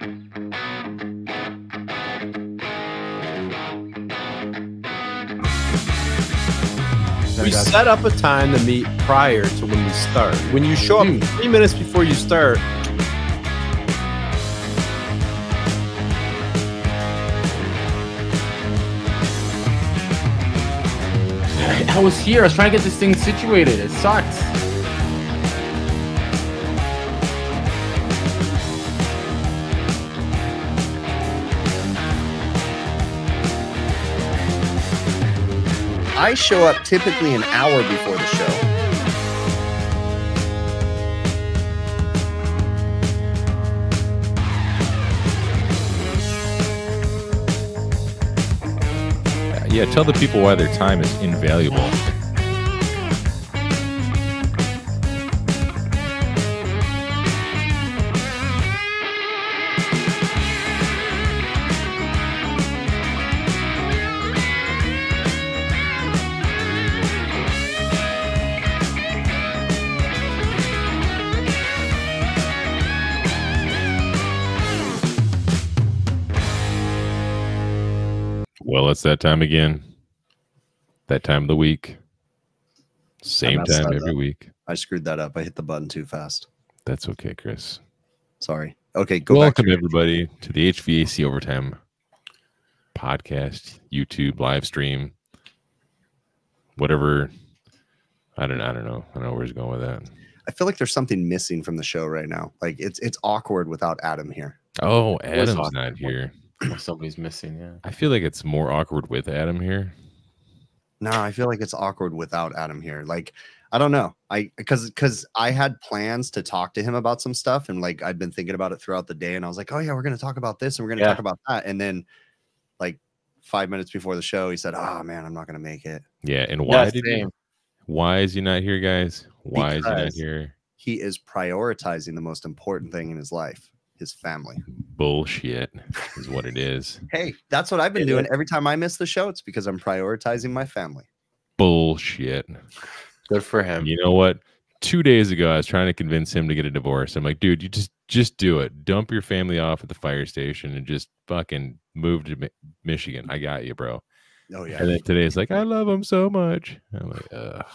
We set up a time to meet prior to when we start. When you show up Dude. three minutes before you start, I was here. I was trying to get this thing situated. It sucks. I show up typically an hour before the show. Yeah, tell the people why their time is invaluable. It's that time again. That time of the week. Same time every up. week. I screwed that up. I hit the button too fast. That's okay, Chris. Sorry. Okay, go Welcome. To everybody, to the HVAC Overtime podcast, YouTube live stream, whatever. I don't. I don't know. I don't know where he's going with that. I feel like there's something missing from the show right now. Like it's it's awkward without Adam here. Oh, Adam's not here. Well, Somebody's missing. Yeah. I feel like it's more awkward with Adam here. No, I feel like it's awkward without Adam here. Like I don't know. I because because I had plans to talk to him about some stuff and like I'd been thinking about it throughout the day and I was like, oh yeah, we're gonna talk about this and we're gonna Yeah. talk about that. And then like five minutes before the show, he said, Oh man, I'm not gonna make it. Yeah, and why Yeah, did he, why is he not here, guys? Why is he not here? He is prioritizing the most important thing in his life, his family. Bullshit is what it is. Hey, that's what I've been It doing. Every time I miss the show, it's because I'm prioritizing my family. Bullshit. Good for him. You know what? Two days ago, I was trying to convince him to get a divorce. I'm like, dude, you just just do it. Dump your family off at the fire station and just fucking move to Mi- Michigan. I got you, bro. Oh yeah. And then today it's like, I love him so much. I'm like, ugh.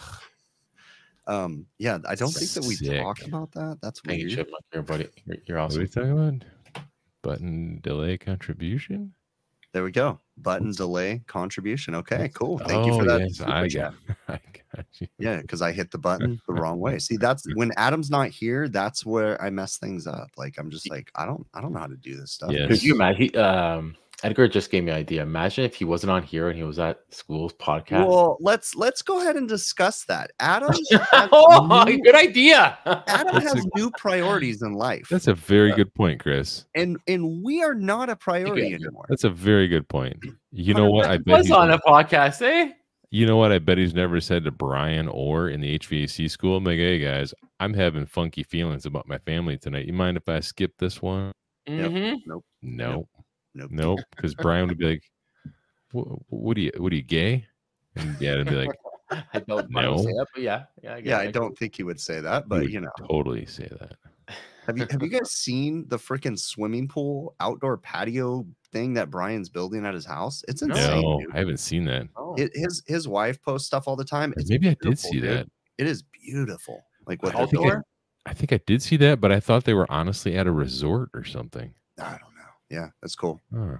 Um, yeah, I don't think that we Sick. talk about that. That's Thank you, weird. Chipmunk. Here, buddy. You're, you're What are we talking about? Button delay contribution. There we go. Button delay contribution. Okay, cool. Thank you Oh, for that. yes, super I got, I got you. Yeah, because I hit the button the wrong way. See, that's when Adam's not here. That's where I mess things up. Like I'm just like I don't I don't know how to do this stuff. Yeah. Could you imagine? He, um, Edgar just gave me an idea. Imagine if he wasn't on here and he was at school's podcast. Well, let's let's go ahead and discuss that. Adam, oh, new- good idea. Adam That's has a- new priorities in life, That's a very good point, Chris. and and we are not a priority Edgar. anymore. That's a very good point. You know what? I bet was he's, on a podcast, eh? you know what? I bet he's never said to Bryan or in the HVAC school, I'm like, hey guys, I'm having funky feelings about my family tonight. You mind if I skip this one? Yep. Mhm. No, Nope. No, because Bryan would be like, what, what are you? What are you gay? And Dad would be like, I don't want to say that, but yeah, yeah, I Yeah, it. I don't think he would say that, he but would you know, totally say that. have you have you guys seen the freaking swimming pool outdoor patio thing that Bryan's building at his house? It's No. insane. No, dude. I haven't seen that. Oh. It, his his wife posts stuff all the time. It's Maybe I did see dude. that. It is beautiful. Like what I they're think I- I think I did see that, but I thought they were honestly at a resort or something. I don't know. Yeah, that's cool. Huh.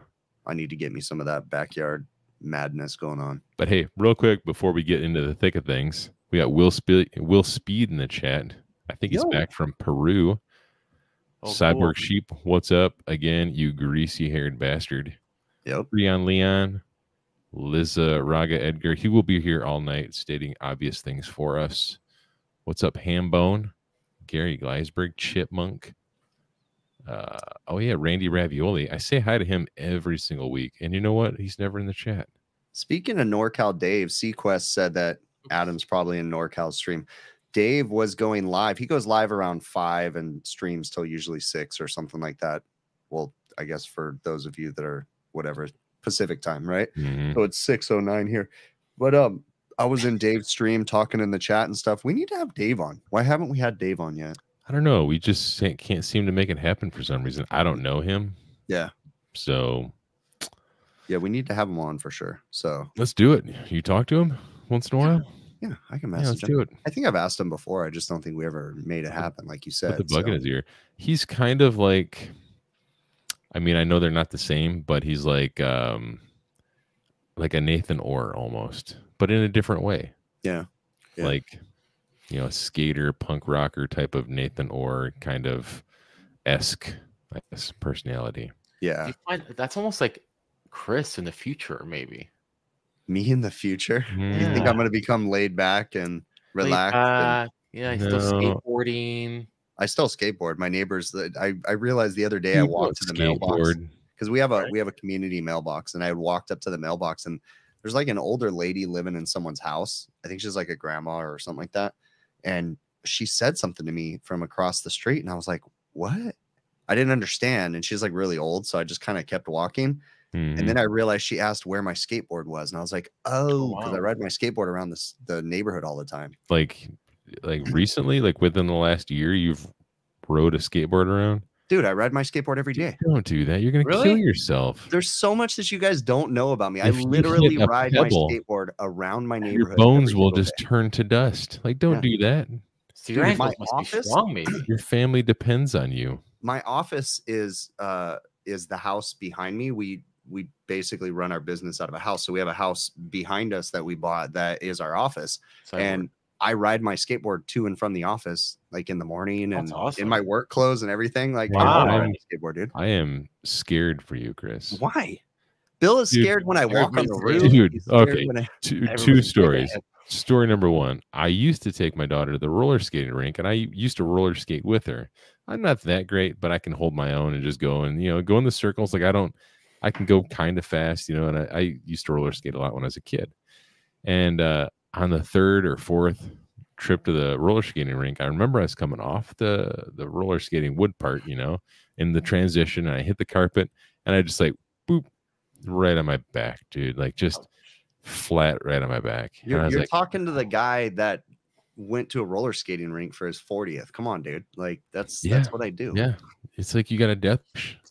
I need to get me some of that backyard madness going on. But hey, real quick before we get into the thick of things, we got Will Speed, Will Speed in the chat. I think he's Yo. back from Peru. Oh, Cyborg cool. Sheep, what's up again? You greasy haired bastard. Yep. Leon Leon, Liza Raga Edgar. He will be here all night stating obvious things for us. What's up, Hambone? Gary Gleisberg, Chipmunk. Uh, oh yeah, Randy Ravioli. I say hi to him every single week, and you know what? He's never in the chat. Speaking of NorCal Dave, Sequest said that Adam's probably in NorCal stream. Dave was going live. He goes live around five and streams till usually six or something like that. Well, I guess for those of you that are whatever Pacific time, right? Mhm. So it's 609 here. But um I was in Dave's stream talking in the chat and stuff. We need to have Dave on. Why haven't we had Dave on yet? I don't know. We just can't seem to make it happen for some reason. I don't know him. Yeah. So Yeah, we need to have him on for sure. So let's do it. You talk to him once in a while. yeah, I can Yeah, message let's him. do it. I think I've asked him before. I just don't think we ever made it happen, like you Put said. the bug in his ear. He's kind of like. I mean, I know they're not the same, but he's like, um, like a Nathan Orr almost, but in a different way. Yeah. Yeah. Like, you know, skater, punk rocker type of Nathan Orr kind of esque, I guess, personality. Yeah, You find that's almost like Chris in the future, maybe. me in the future. You think I'm going to become laid back and Laid relaxed? and- yeah, he's still skateboarding. I still skateboard. My neighbors. that I I realized the other day I walked to the mailbox because we have a Right. we have a community mailbox, and I walked up to the mailbox, and there's like an older lady living in someone's house. I think she's like a grandma or something like that, and she said something to me from across the street, and I was like, "What?" I didn't understand, and she's like really old, so I just kind of kept walking. Mhm. And then I realized she asked where my skateboard was, and I was like, "Oh, because I wow. ride my skateboard around this the neighborhood all the time." like, like recently, like within the last year, you've rode a skateboard around. Dude, I ride my skateboard every day. Don't do that. You're gonna kill yourself. There's so much that you guys don't know about me. I If you hit literally ride pebble, my skateboard around my neighborhood. Your neighborhood. bones will just day. turn to dust. Like, don't Yeah. do that. So your Dude, my ankles must be office- strong. Your family depends on you. my office is uh is the house behind me. We we basically run our business out of a house. So we have a house behind us that we bought that is our office. So and I ride my skateboard to and from the office like in the morning That's and awesome. in my work clothes and everything. Like I Wow. I'm- my skateboard, dude. I am scared for you, Chris. Why? Bill is Dude, scared when I walk on the everybody's roof. Dude, okay. I- Two, two Everybody's scared stories. Story number one I used to take my daughter to the roller skating rink and I used to roller skate with her. I'm not that great, but I can hold my own and just go and, you know, go in the circles. Like I don't, I can go kind of fast, you know, and I, I used to roller skate a lot when I was a kid. And uh, on the third or fourth trip to the roller skating rink, I remember I was coming off the, the roller skating wood part, you know, in the transition. And I hit the carpet and I just like, boop, right on my back, dude. Like just flat right on my back. You're, you're like, talking to the guy that went to a roller skating rink for his 40th. Come on, dude. Like that's that's what I do. yeah, it's like you got a death.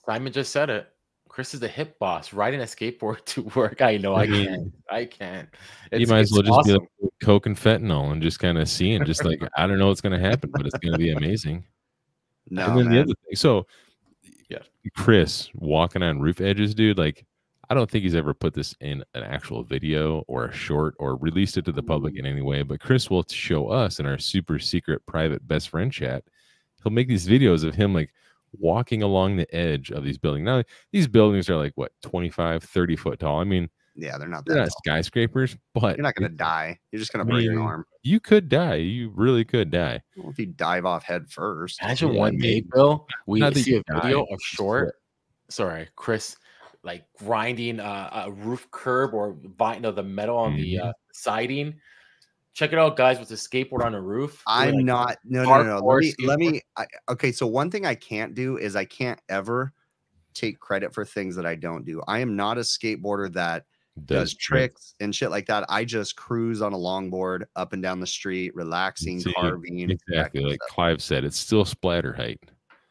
Simon just said it. Chris is the hip boss, riding a skateboard to work. I know, I, I can't. I can't. you might as well just be awesome. like coke and fentanyl and just kind of seeing, just like I don't know what's going to happen, but it's going to be amazing. No, and then the other thing, so Yeah. Chris walking on roof edges, dude. Like I don't think he's ever put this in an actual video or a short or released it to the public mm. in any way. But Chris will show us in our super secret private best friend chat. He'll make these videos of him like walking along the edge of these buildings. Now these buildings are like what 25, 30 foot tall. I mean, yeah, they're not they're that not tall. skyscrapers, but You're not gonna die. You're just gonna I break an mean, arm. you could die. You really could die. Well, if you dive off head first. Imagine Yeah, one day, mean, Bill, we not see you a video die, of short. Sorry, Chris, like grinding uh, a roof curb or vi- no, the metal on the Mm-hmm. uh, siding. Check it out, guys, with a skateboard on a roof. I'm like, not. No, no, no. no. Let me. Let me I, okay. So one thing I can't do is I can't ever take credit for things that I don't do. I am not a skateboarder that does, tricks and shit like that. I just cruise on a longboard up and down the street, relaxing, See, carving. Exactly. Like stuff. Clive said, it's still splatter height.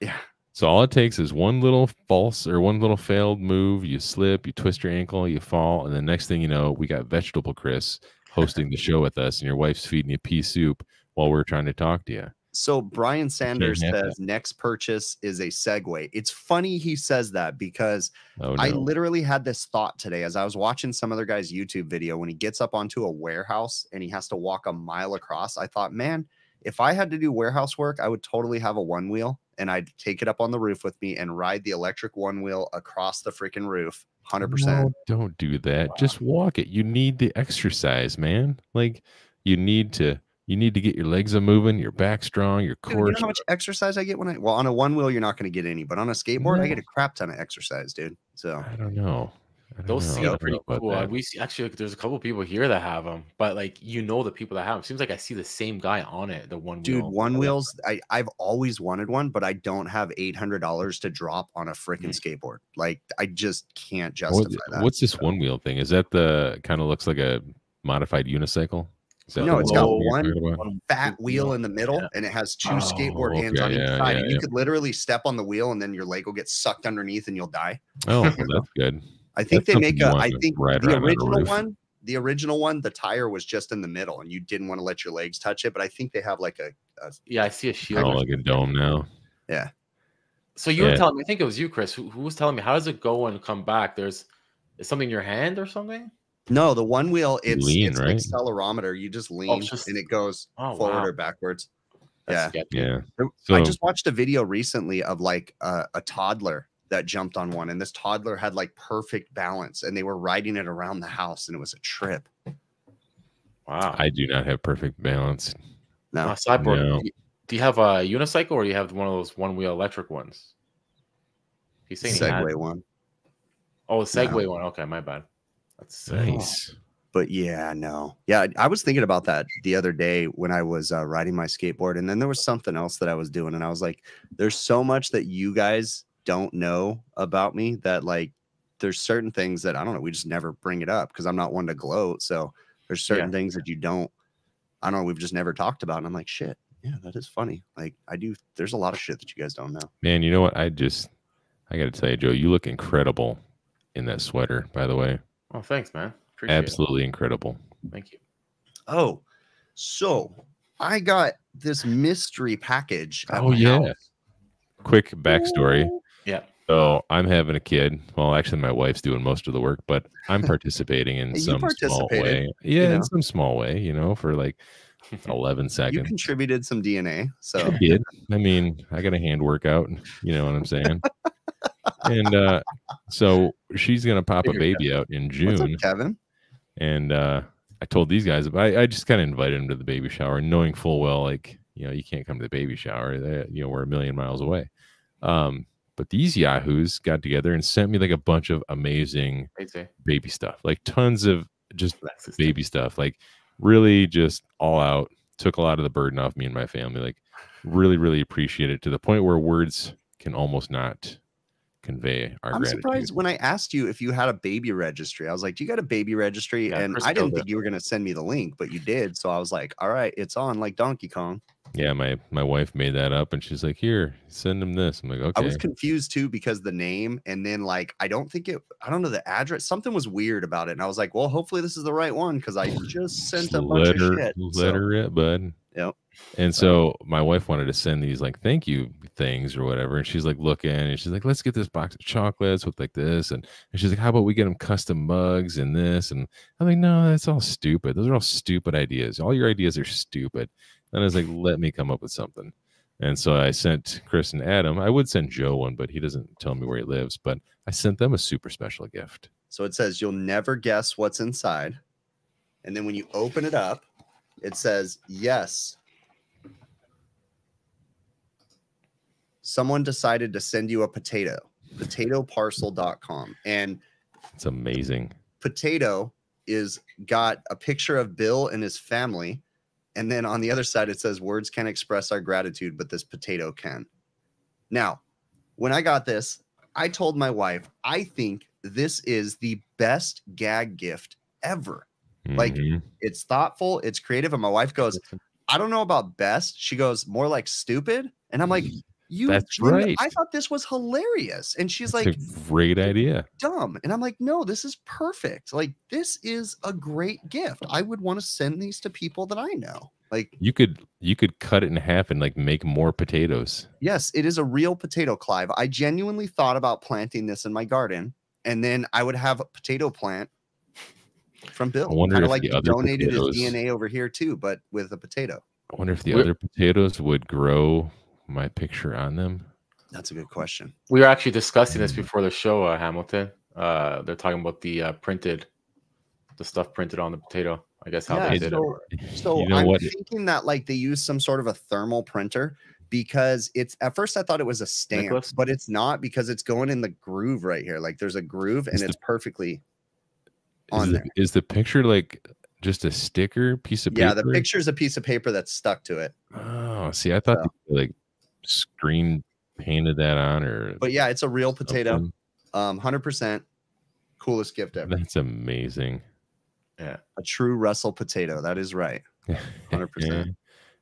Yeah. So all it takes is one little false or one little failed move. You slip, you twist your ankle, you fall, and the next thing you know, we got Vegetable Chris hosting the show with us, and your wife's feeding you pea soup while we're trying to talk to you. So Brian Sanders says next purchase is a Segway. It's funny he says that because Oh no! I literally had this thought today as I was watching some other guy's YouTube video when he gets up onto a warehouse and he has to walk a mile across. I thought, man, if I had to do warehouse work, I would totally have a one wheel and I'd take it up on the roof with me and ride the electric one wheel across the freaking roof. 100%. No, don't do that. Just walk it. You need the exercise, man. Like you need to. You need to get your legs a moving, your back strong, your Dude, you core. know how much exercise I get when I well on a one wheel you're not going to get any, but on a skateboard I get a crap ton of exercise, dude. So I don't know. I don't Those know. seem pretty cool. That. We see, actually, there's a couple people here that have them, but like you know the people that have them. Seems like I see the same guy on it. The one dude wheel. one wheels I, i've always wanted one but i don't have $800 to drop on a freaking skateboard like i just can't Mm. What- justify that what's this one wheel thing? Is that the kind of looks like a modified unicycle? Is No, it's got one one- talking about? One fat wheel wheel. in the middle Yeah. and it has two Oh, skateboard hands okay, on each yeah, side yeah, and you yeah. could literally step on the wheel and then your leg will get sucked underneath and you'll die Oh, well, that's good. I think That's they make something you a want i to think ride the around on a original roof. one the original one the tire was just in the middle and you didn't want to let your legs touch it but i think they have like a, a Yeah, I see a shield. Oh, like a dome now. Yeah. So you were telling me, I think it was you, Chris, who, who was telling me, how does it go and come back? There's is something in your hand or something? no the one wheel it's Lean, it's right? like accelerometer you just oh, lean just- and it goes Oh, forward wow. or backwards That's Yeah. sketchy. Yeah. So I just watched a video recently of like a, a toddler that jumped on one, and this toddler had like perfect balance, and they were riding it around the house, and it was a trip. Wow. I do not have perfect balance. No, Uh, sideboard. No. Do you- have a unicycle or do you have one of those one wheel electric ones? He's saying he had- Segway one, Oh, the Segway one. Okay, my bad. That's sick. Nice. but yeah, no, yeah. I- I was thinking about that the other day when I was uh, riding my skateboard, and then there was something else that I was doing, and I was like, "There's so much that you guys don't know about me that like." There's certain things that I don't know. We just never bring it up because I'm not one to gloat. So there's certain things that you don't. I don't know. We've just never talked about, and I'm like, shit. Yeah, that is funny. Like I do. There's a lot of shit that you guys don't know. Man, you know what? I just I gotta tell you, Joe, you look incredible in that sweater, by the way. Oh, thanks, man. Appreciate Absolutely incredible. Thank you. Oh, so I got this mystery package. Oh, yeah. house. Quick backstory. Yeah. So I'm having a kid. Well, actually, my wife's doing most of the work, but I'm participating in some small way. Yeah, in know. some small way, you know, for like 11 seconds. You contributed some DNA, so I did. I mean, I got a hand workout. You know what I'm saying? and uh, so she's gonna pop a baby out in what's up, June, Kevin? and uh, I told these guys, I, I just kind of invited them to the baby shower, knowing full well, like you know, you can't come to the baby shower. They, you know, we're a million miles away. Um, but these yahoos got together and sent me like a bunch of amazing baby stuff, like tons of just That's baby stuff like really just all out took a lot of the burden off me and my family like really really appreciate it to the point where words can almost not convey our I'm gratitude surprised when I asked you if you had a baby registry. I was like, "Do you got a baby registry?" Yeah, and Chris I didn't think it. you were gonna send me the link, but you did. So I was like, "All right, it's on like Donkey Kong." Yeah my my wife made that up and she's like here send him this i'm like "Okay." I was confused too because the name, and then like I don't think it. I don't know the address. Something was weird about it, and I was like, "Well, hopefully this is the right one," because I just sent Just a bunch let of shit. let so- rip, bud. Yep. And so my wife wanted to send these like thank you things or whatever, and she's like looking, and she's like, let's get this box of chocolates with like this, and, and she's like, how about we get them custom mugs and this, and I'm like, no, that's all stupid. Those are all stupid ideas. All your ideas are stupid. And I was like, let me come up with something. And so I sent Chris and Adam. I would send Joe one, but he doesn't tell me where he lives. But I sent them a super special gift. So it says you'll never guess what's inside. And then when you open it up, it says, yes. Someone decided to send you a potato, potatoparcel.com. And It's amazing. potato is got a picture of Bill and his family. And then on the other side, it says, words can't express our gratitude, but this potato can. Now, when I got this, I told my wife, I think this is the best gag gift ever. Like, Mhm. It's thoughtful, it's creative. And my wife goes, I don't know about best. She goes, more like stupid. And I'm like, you, That's Jim, right. I thought this was hilarious. And she's It's like, a great idea. dumb. And I'm like, no, this is perfect. Like, this is a great gift. I would want to send these to people that I know. Like, You could you could cut it in half and like make more potatoes. yes, it is a real potato, Clive. I genuinely thought about planting this in my garden, and then I would have a potato plant from Bill. I wonder Kind if like the other donated potatoes- his DNA over here too, but with a potato. I wonder if the We're- other potatoes would grow my picture on them. That's a good question. We were actually discussing this Mm. before the show, uh, Hamilton. Uh, they're talking about the uh, printed, the stuff printed on the potato. I guess how Yeah, they did so- it. So you know I'm what? thinking that like they use some sort of a thermal printer because it's at first I thought it was a stamp, Nicholas? but it's not because it's going in the groove right here. Like there's a groove and Is the- it's perfectly Is on the, there. is the picture like just a sticker piece of paper? Yeah, the picture is a piece of paper that's stuck to it. Oh, see, I thought So. like screen painted that on or But yeah, it's a real potato. something. Um, hundred percent coolest gift ever. That's amazing. Yeah a true Russet potato. That is right. Hundred percent. Yeah.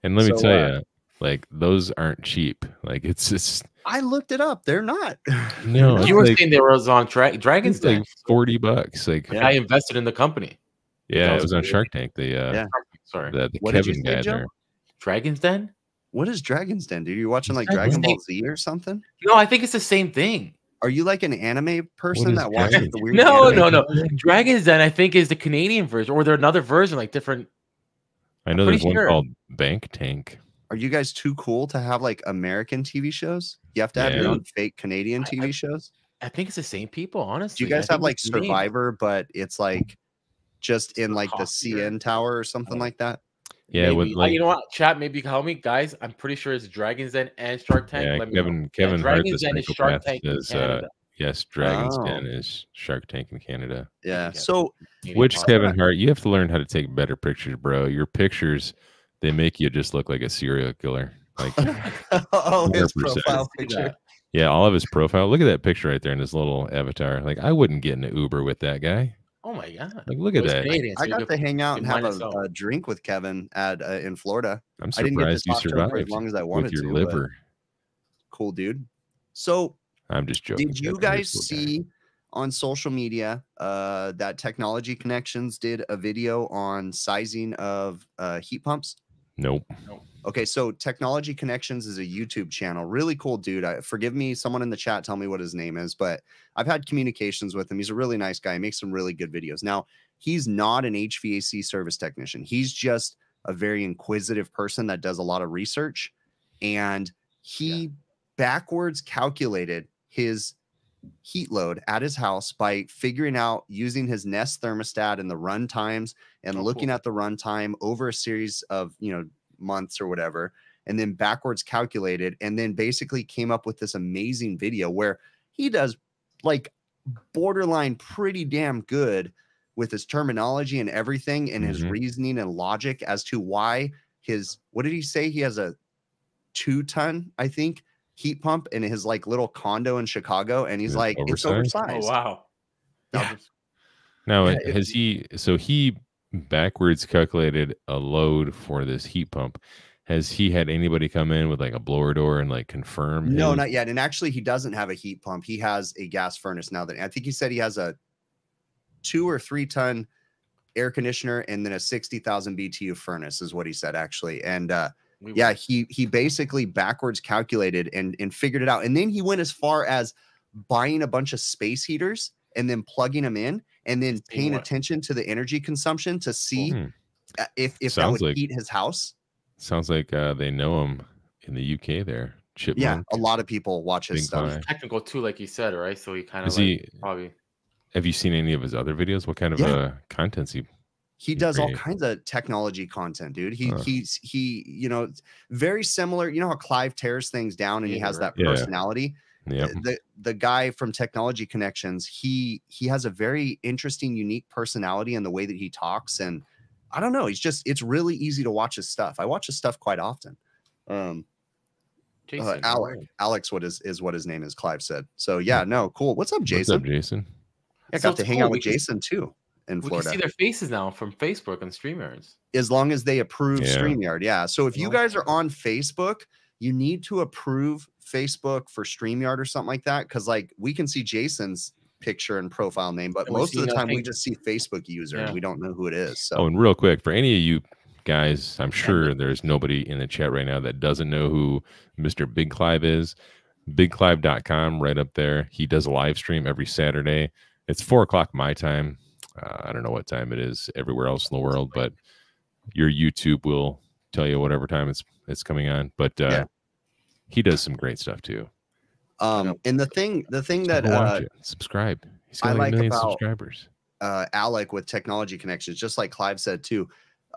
And let me So, tell uh, you, like those aren't cheap. Like it's just I looked it up. They're not. no, You were like, saying they were on Dra- Dragon's it's like Den. forty bucks. Like Yeah. I invested in the company. yeah, That it was was on. Shark Tank. The uh, Yeah. Sorry. the, the What did you Kevin say, guy Joe? there. Dragon's Den? What is Dragon's Den, dude? You watching like Dragon Ball Z or something? No, I think it's the same thing. Are you like an anime person is that watches Dragon's the weird? No, anime? no, no. Dragon's Den, I think, is the Canadian version, or they're another version, like different. I know pretty there's one sure. called Bank Tank. Are you guys too cool to have like American TV shows? You have to have your own fake Canadian I- I- TV shows. I think it's the same people, honestly. Do you guys think have like it's name. Survivor, but it's like just in like the CN Tower or something oh. like that? Yeah, with Maybe. Uh, like you know what, chat? Maybe you can help me, guys. I'm pretty sure it's Dragon's Den and Shark Tank. yeah, Let me know. Kevin Yeah, Kevin Hart, Dragon's Den is Shark psychopath, Tank in says uh, yes, Dragon's Oh. Den is Shark Tank in Canada. Yeah. Yeah. So Which. Kevin Hart, you have to learn how to take better pictures, bro. Your pictures, they make you just look like a serial killer. Like, oh, his 100%. profile picture. yeah, all of his profile. Look at that picture right there in his little avatar. Like, I wouldn't get in an Uber with that guy. Oh my god! Like, look at that. Canadian, so I got to hang out and have a, a drink with Kevin at uh, in Florida. I'm I didn't get to surprised you talk to him for as long as I wanted with your to, liver. Cool dude. So I'm just joking. did you Kevin guys cool guy. see on social media uh, that Technology Connections did a video on sizing of uh, heat pumps? Nope. Okay, so Technology Connections is a YouTube channel. Really cool dude. I, forgive me, someone in the chat tell me what his name is, but I've had communications with him. He's a really nice guy. He makes some really good videos. Now, he's not an HVAC service technician. He's just a very inquisitive person that does a lot of research. And he backwards calculated his heat load at his house by figuring out using his Nest thermostat and the run times and Oh, looking cool. at the run time over a series of, you know, months or whatever, and then backwards calculated, and then basically came up with this amazing video where he does like borderline pretty damn good with his terminology and everything and his Mhm. reasoning and logic as to why his what did he say he has a two ton i think heat pump in his like little condo in chicago and he's Is it like it's oversized? oversized Oh wow! Yeah. Now, Yeah, has he? So he backwards calculated a load for this heat pump. Has he had anybody come in with like a blower door and like confirm? No, his- not yet. And actually, he doesn't have a heat pump. He has a gas furnace now. That I think he said he has a two or three ton air conditioner and then a sixty thousand BTU furnace is what he said actually. And uh, We yeah, he he basically backwards calculated and and figured it out. And then he went as far as buying a bunch of space heaters and then plugging them in and then paying what? attention to the energy consumption to see Hmm. uh, if if that would like- heat his house. Sounds like uh, they know him in the UK there. Chipmunk. Yeah, a lot of people watch his Big stuff. Clive. technical too, like you said, right? So he kind of Is like, he? probably Have you seen any of his other videos? What kind of Yeah. uh, contents he? he He's does all kinds of technology content dude he Huh. he's he you know very similar you know how clive tears things down and he has that right. Yeah. personality Yep. the the guy from technology connections he he has a very interesting unique personality in the way that he talks and i don't know he's just it's really easy to watch his stuff i watch his stuff quite often um Jason. uh, Alec Alec what is is what his name is clive said so yeah no cool what's up jason What's up, Jason? i So got to it's hang cool, out with jason too in We florida can see their faces now from Facebook and StreamYards. as long as they approve Yeah. StreamYard. Yeah. So if you guys are on Facebook, you need to approve Facebook for StreamYard or something like that. Cause like we can see Jason's picture and profile name, but And most of the time we just see Facebook user and we don't know who it is. So Oh, and real quick, for any of you guys, I'm sure there's nobody in the chat right now that doesn't know who Mr. Big Clive is. BigClive.com, right up there. He does a live stream every Saturday. It's four o'clock my time. Uh, I don't know what time it is everywhere else in the world, but your YouTube will tell you whatever time it's it's coming on. But uh, Yeah. he does some great stuff too. Um and the thing the thing that uh, it. Subscribe. He's I got like like a million about- subscribers. uh Alec with technology connections, just like Clive said too.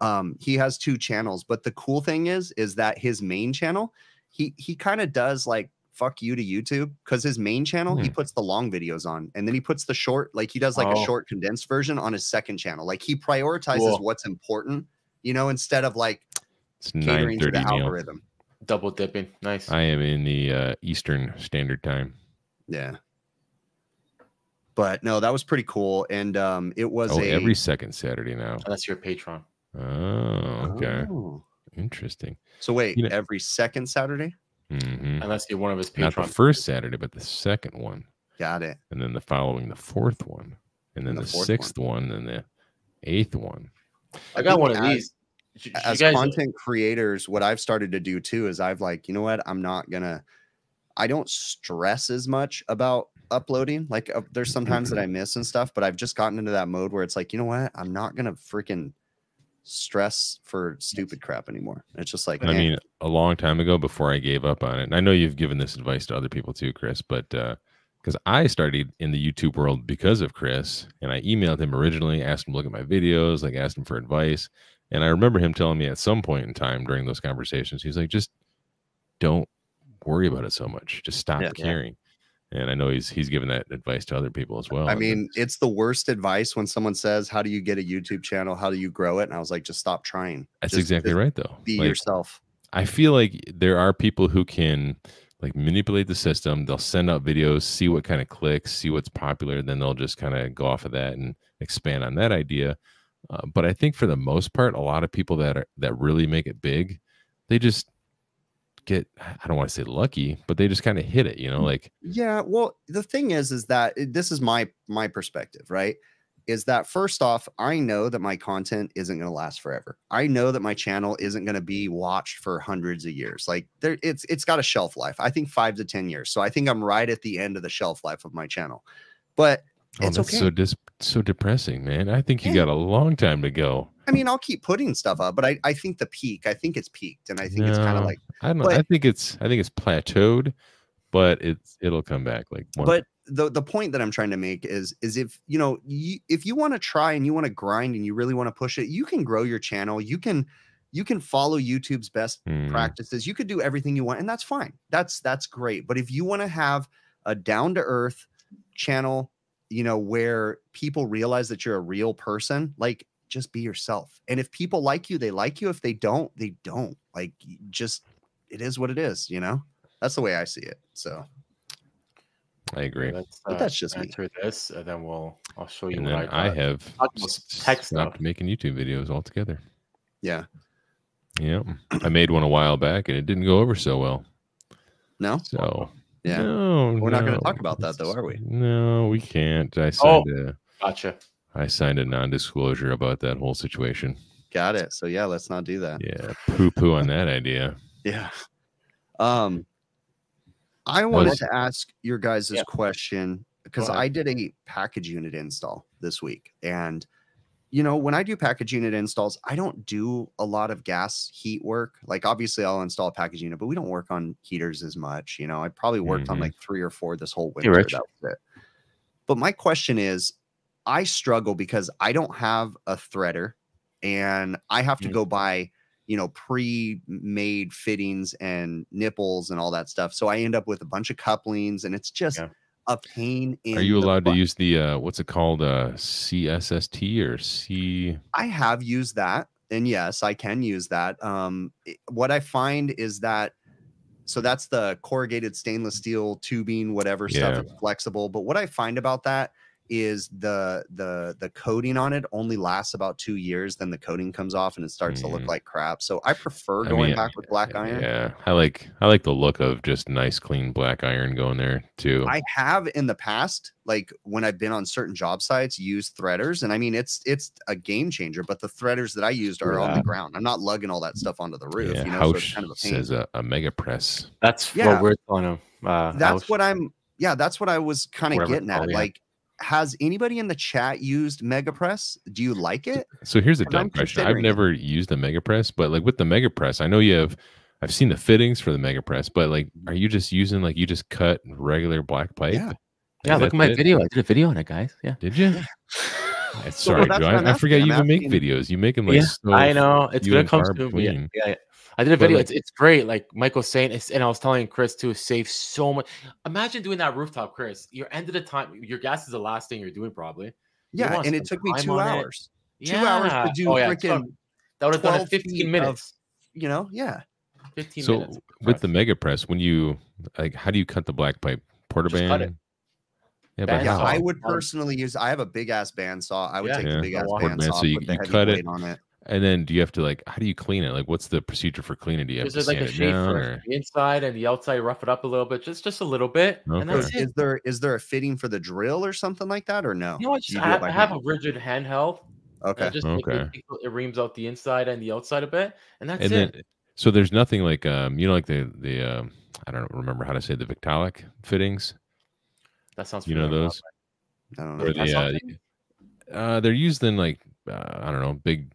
Um, he has two channels, but the cool thing is, is that his main channel, he he kind of does like fuck you to YouTube because his main channel he Hmm. puts the long videos on, and then he puts the short, like he does like a Oh. short condensed version on his second channel. Like he prioritizes Cool. what's important, you know, instead of like It's nine catering to the Neil. algorithm. Double dipping. Nice. I am in the uh, Eastern Standard Time. Yeah. But no, that was pretty cool, and um, it was Oh, a every second Saturday now. Unless you're a patron. Oh, okay. Oh. Interesting. So wait, You know- every second Saturday? Mm-hmm. Unless you're one of his Not the first Saturday, but the second one, Got it. and then the following, the fourth one, and then And the the, sixth one. and the eighth one. I got one of as- these. As guys- content creators, what I've started to do too is I've like, you know what? I'm not gonna. I don't stress as much about uploading. Like, uh, there's sometimes that I miss and stuff, but I've just gotten into that mode where it's like, you know what? I'm not gonna freaking stress for stupid crap anymore. It's just like, I eh, mean, a long time ago, before I gave up on it, and I know you've given this advice to other people too, Chris, but uh, because I started in the YouTube world because of Chris, and I emailed him originally, asked him to look at my videos, like asked him for advice, and I remember him telling me at some point in time during those conversations, he's like, just don't worry about it so much, just stop Yeah. caring. And I know he's he's given that advice to other people as well. I mean, it's the worst advice when someone says, "How do you get a YouTube channel? How do you grow it?" And I was like, "Just stop trying. that's Just- exactly just right, though. Be Like, yourself." I feel like there are people who can like manipulate the system. They'll send out videos, see what kind of clicks, see what's popular, then they'll just kind of go off of that and expand on that idea. Uh, but I think for the most part, a lot of people that are that really make it big, they just get I don't want to say lucky, but they just kind of hit it, you know, like Yeah, well, the thing is, is that this is my my perspective, right? Is that first off, I know that my content isn't going to last forever. I know that my channel isn't going to be watched for hundreds of years. Like there, it's it's got a shelf life. I think five to ten years. So I think I'm right at the end of the shelf life of my channel. But oh, it's that's okay. so dis- so depressing, man. I think you Yeah. got a long time to go. I mean, I'll keep putting stuff up, but I I think the peak, I think it's peaked, and I think it's kind of like I don't know. I think it's I think it's plateaued, but it's it'll come back like one but the the point that I'm trying to make is is if you know you, if you want to try and you want to grind and you really want to push it, you can grow your channel. You can you can follow YouTube's best Mm, practices. You could do everything you want, and that's fine. That's that's great. But if you want to have a down to earth channel, you know, where people realize that you're a real person, like just be yourself. And if people like you, they like you. If they don't, they don't. Like just it is what it is, you know? That's the way I see it. So I agree. Let's, But uh, that's just me. answer this, and then we'll I'll show you and what then I, I, have Talk about s- tech stopped stuff. making YouTube videos altogether. yeah. Yeah, I made one a while back and it didn't go over so well. No? So Yeah. no, We're not gonna talk about that, though, are we? No, we can't. I Oh. signed a Gotcha. I signed a non-disclosure about that whole situation. Got it. So yeah, let's not do that. Yeah, poo poo on that idea. Yeah. Um I wanted was- to ask your guys' Yeah. question because. I did a package unit install this week. And you know, when I do package unit installs, I don't do a lot of gas heat work. Like obviously I'll install a package unit, but we don't work on heaters as much. You know, I probably worked on Mhm. like three or four this whole winter. Rich. That was it. But my question is, I struggle because I don't have a threader and I have to Mm. go buy, you know, pre-made fittings and nipples and all that stuff. So I end up with a bunch of couplings and it's just Yeah. A pain in Are you allowed to use the uh what's it called? Uh CSST or C I have used that, and yes, I can use that. Um, it- what I find is that so that's the corrugated stainless steel tubing, whatever stuff. Yeah. It's flexible, but what I find about that is the the the coating on it only lasts about two years. Then the coating comes off and it starts to look Mm. like crap. So I prefer I going mean, back with black iron. Yeah, I like I like the look of just nice clean black iron going there too. I have in the past, like when I've been on certain job sites, used threaders, and I mean it's it's a game changer. But the threaders that I used are on the ground. I'm not lugging all that stuff onto the roof. yeah, you know, so it's kind of a pain. says a, a mega press. That's Yeah. what we're telling him. Uh, that's Ouch. what I'm. Yeah, that's what I was kind of getting at. called, yeah. Like, has anybody in the chat used MegaPress? Do you like it? So here's a I'm dumb question. I've considering it. never used a MegaPress, but like with the MegaPress, I know you have. I've seen the fittings for the MegaPress, but like, are you just using like you just cut regular black pipe? Yeah. Like, Yeah, look at my it? video. I did a video on it, guys. Yeah. Did you? So, Uh, Sorry, that's Joe. I'm I, I forget you I'm even make videos. You make them like yeah, so I know it's gonna come far soon. Yeah, yeah, yeah. I did a video. like- it's it's great. Like Michael's saying, and I was telling Chris to save so much. Imagine doing that rooftop, Chris. Your end of the time, your gas is the last thing you're doing, probably. Yeah, and it took me two on it. hours. Two hours to do Oh, yeah, freaking. fun. That would have done it 15 feet of- minutes. You know, yeah. 15 So minutes. with the mega press, when you like, how do you cut the black pipe? Porter Just band. cut it. Yeah, but Band Yeah. I would Oh. personally use. I have a big ass bandsaw. I would Yeah. take Yeah. the big ass Oh, wow. Porter band, bandsaw, so you- put you cut it. on it. And then do you have to like how do you clean it? Like what's the procedure for cleaning? Do you have There's to like a sand it down for or the inside and the outside, rough it up a little bit, just just a little bit, and Okay. that's Is it. there is there a fitting for the drill or something like that, or no? You know what? Just, I, have, I have a Ridgid handheld. Okay. that just like, Okay. it, it reams out the inside and the outside a bit, and that's and it. then so there's nothing like um you know like the the um I don't remember how to say the Victaulic fittings. that sounds. You know familiar. those? I don't know. Or the uh, uh they're used in like uh, I don't know, big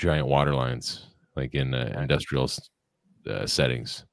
giant water lines like in uh, industrial uh, settings.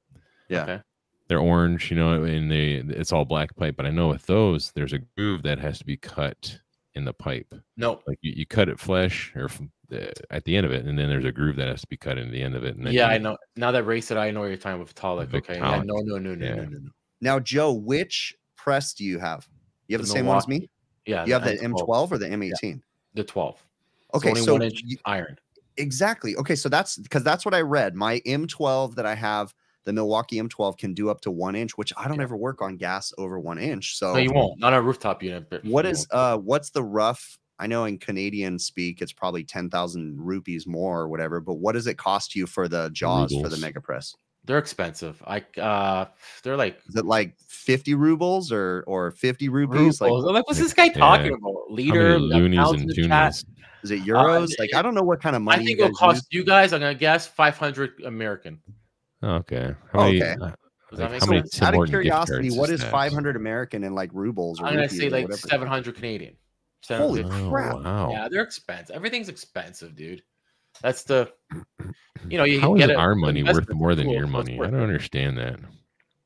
Yeah. Okay. They're orange, you know, and they it's all black pipe, but I know with those there's a groove that has to be cut in the pipe. No. Like you, you cut it flesh or f- uh, at the end of it, and then there's a groove that has to be cut in the end of it. And then Yeah, you- I know. Now that race said, I know what you're talking with Victaulic. Okay. Yeah, no, no, no, no, Yeah. no, no, no. Now, Joe, which press do you have? You have the, The same one as me. Yeah. You have the M12. M12 or the M18? The 12. It's Okay, only so one inch you- iron. Exactly. Okay, so that's because that's what I read. My M12 that I have, the Milwaukee M12, can do up to one inch, which I don't Yeah. ever work on gas over one inch. So No, you won't. Not a rooftop unit. But what you is won't. uh what's the rough? I know in Canadian speak it's probably ten thousand rupees more or whatever, but what does it cost you for the jaws for the Rubles. Mega Press? They're expensive. I uh, they're like Is it like fifty rubles or or fifty rupees? rubles. Like Like, what's this guy Yeah. talking about? how Leader, loonies and in the chat. toonies? Is it euros? like I don't know what kind of money. I think it'll cost use. you guys. I'm gonna guess 500 American. Oh, okay. How many, Okay. uh, like, that make how many sense? Out of curiosity, cards what is that? five hundred American in like rubles? Or I'm gonna rupees say or like 700 Canadian. Holy 750. Oh, crap. Wow. Yeah, they're expensive. Everything's expensive, dude. That's the, you know, you Oh, How get is a- our money worth more than your money? I don't understand that.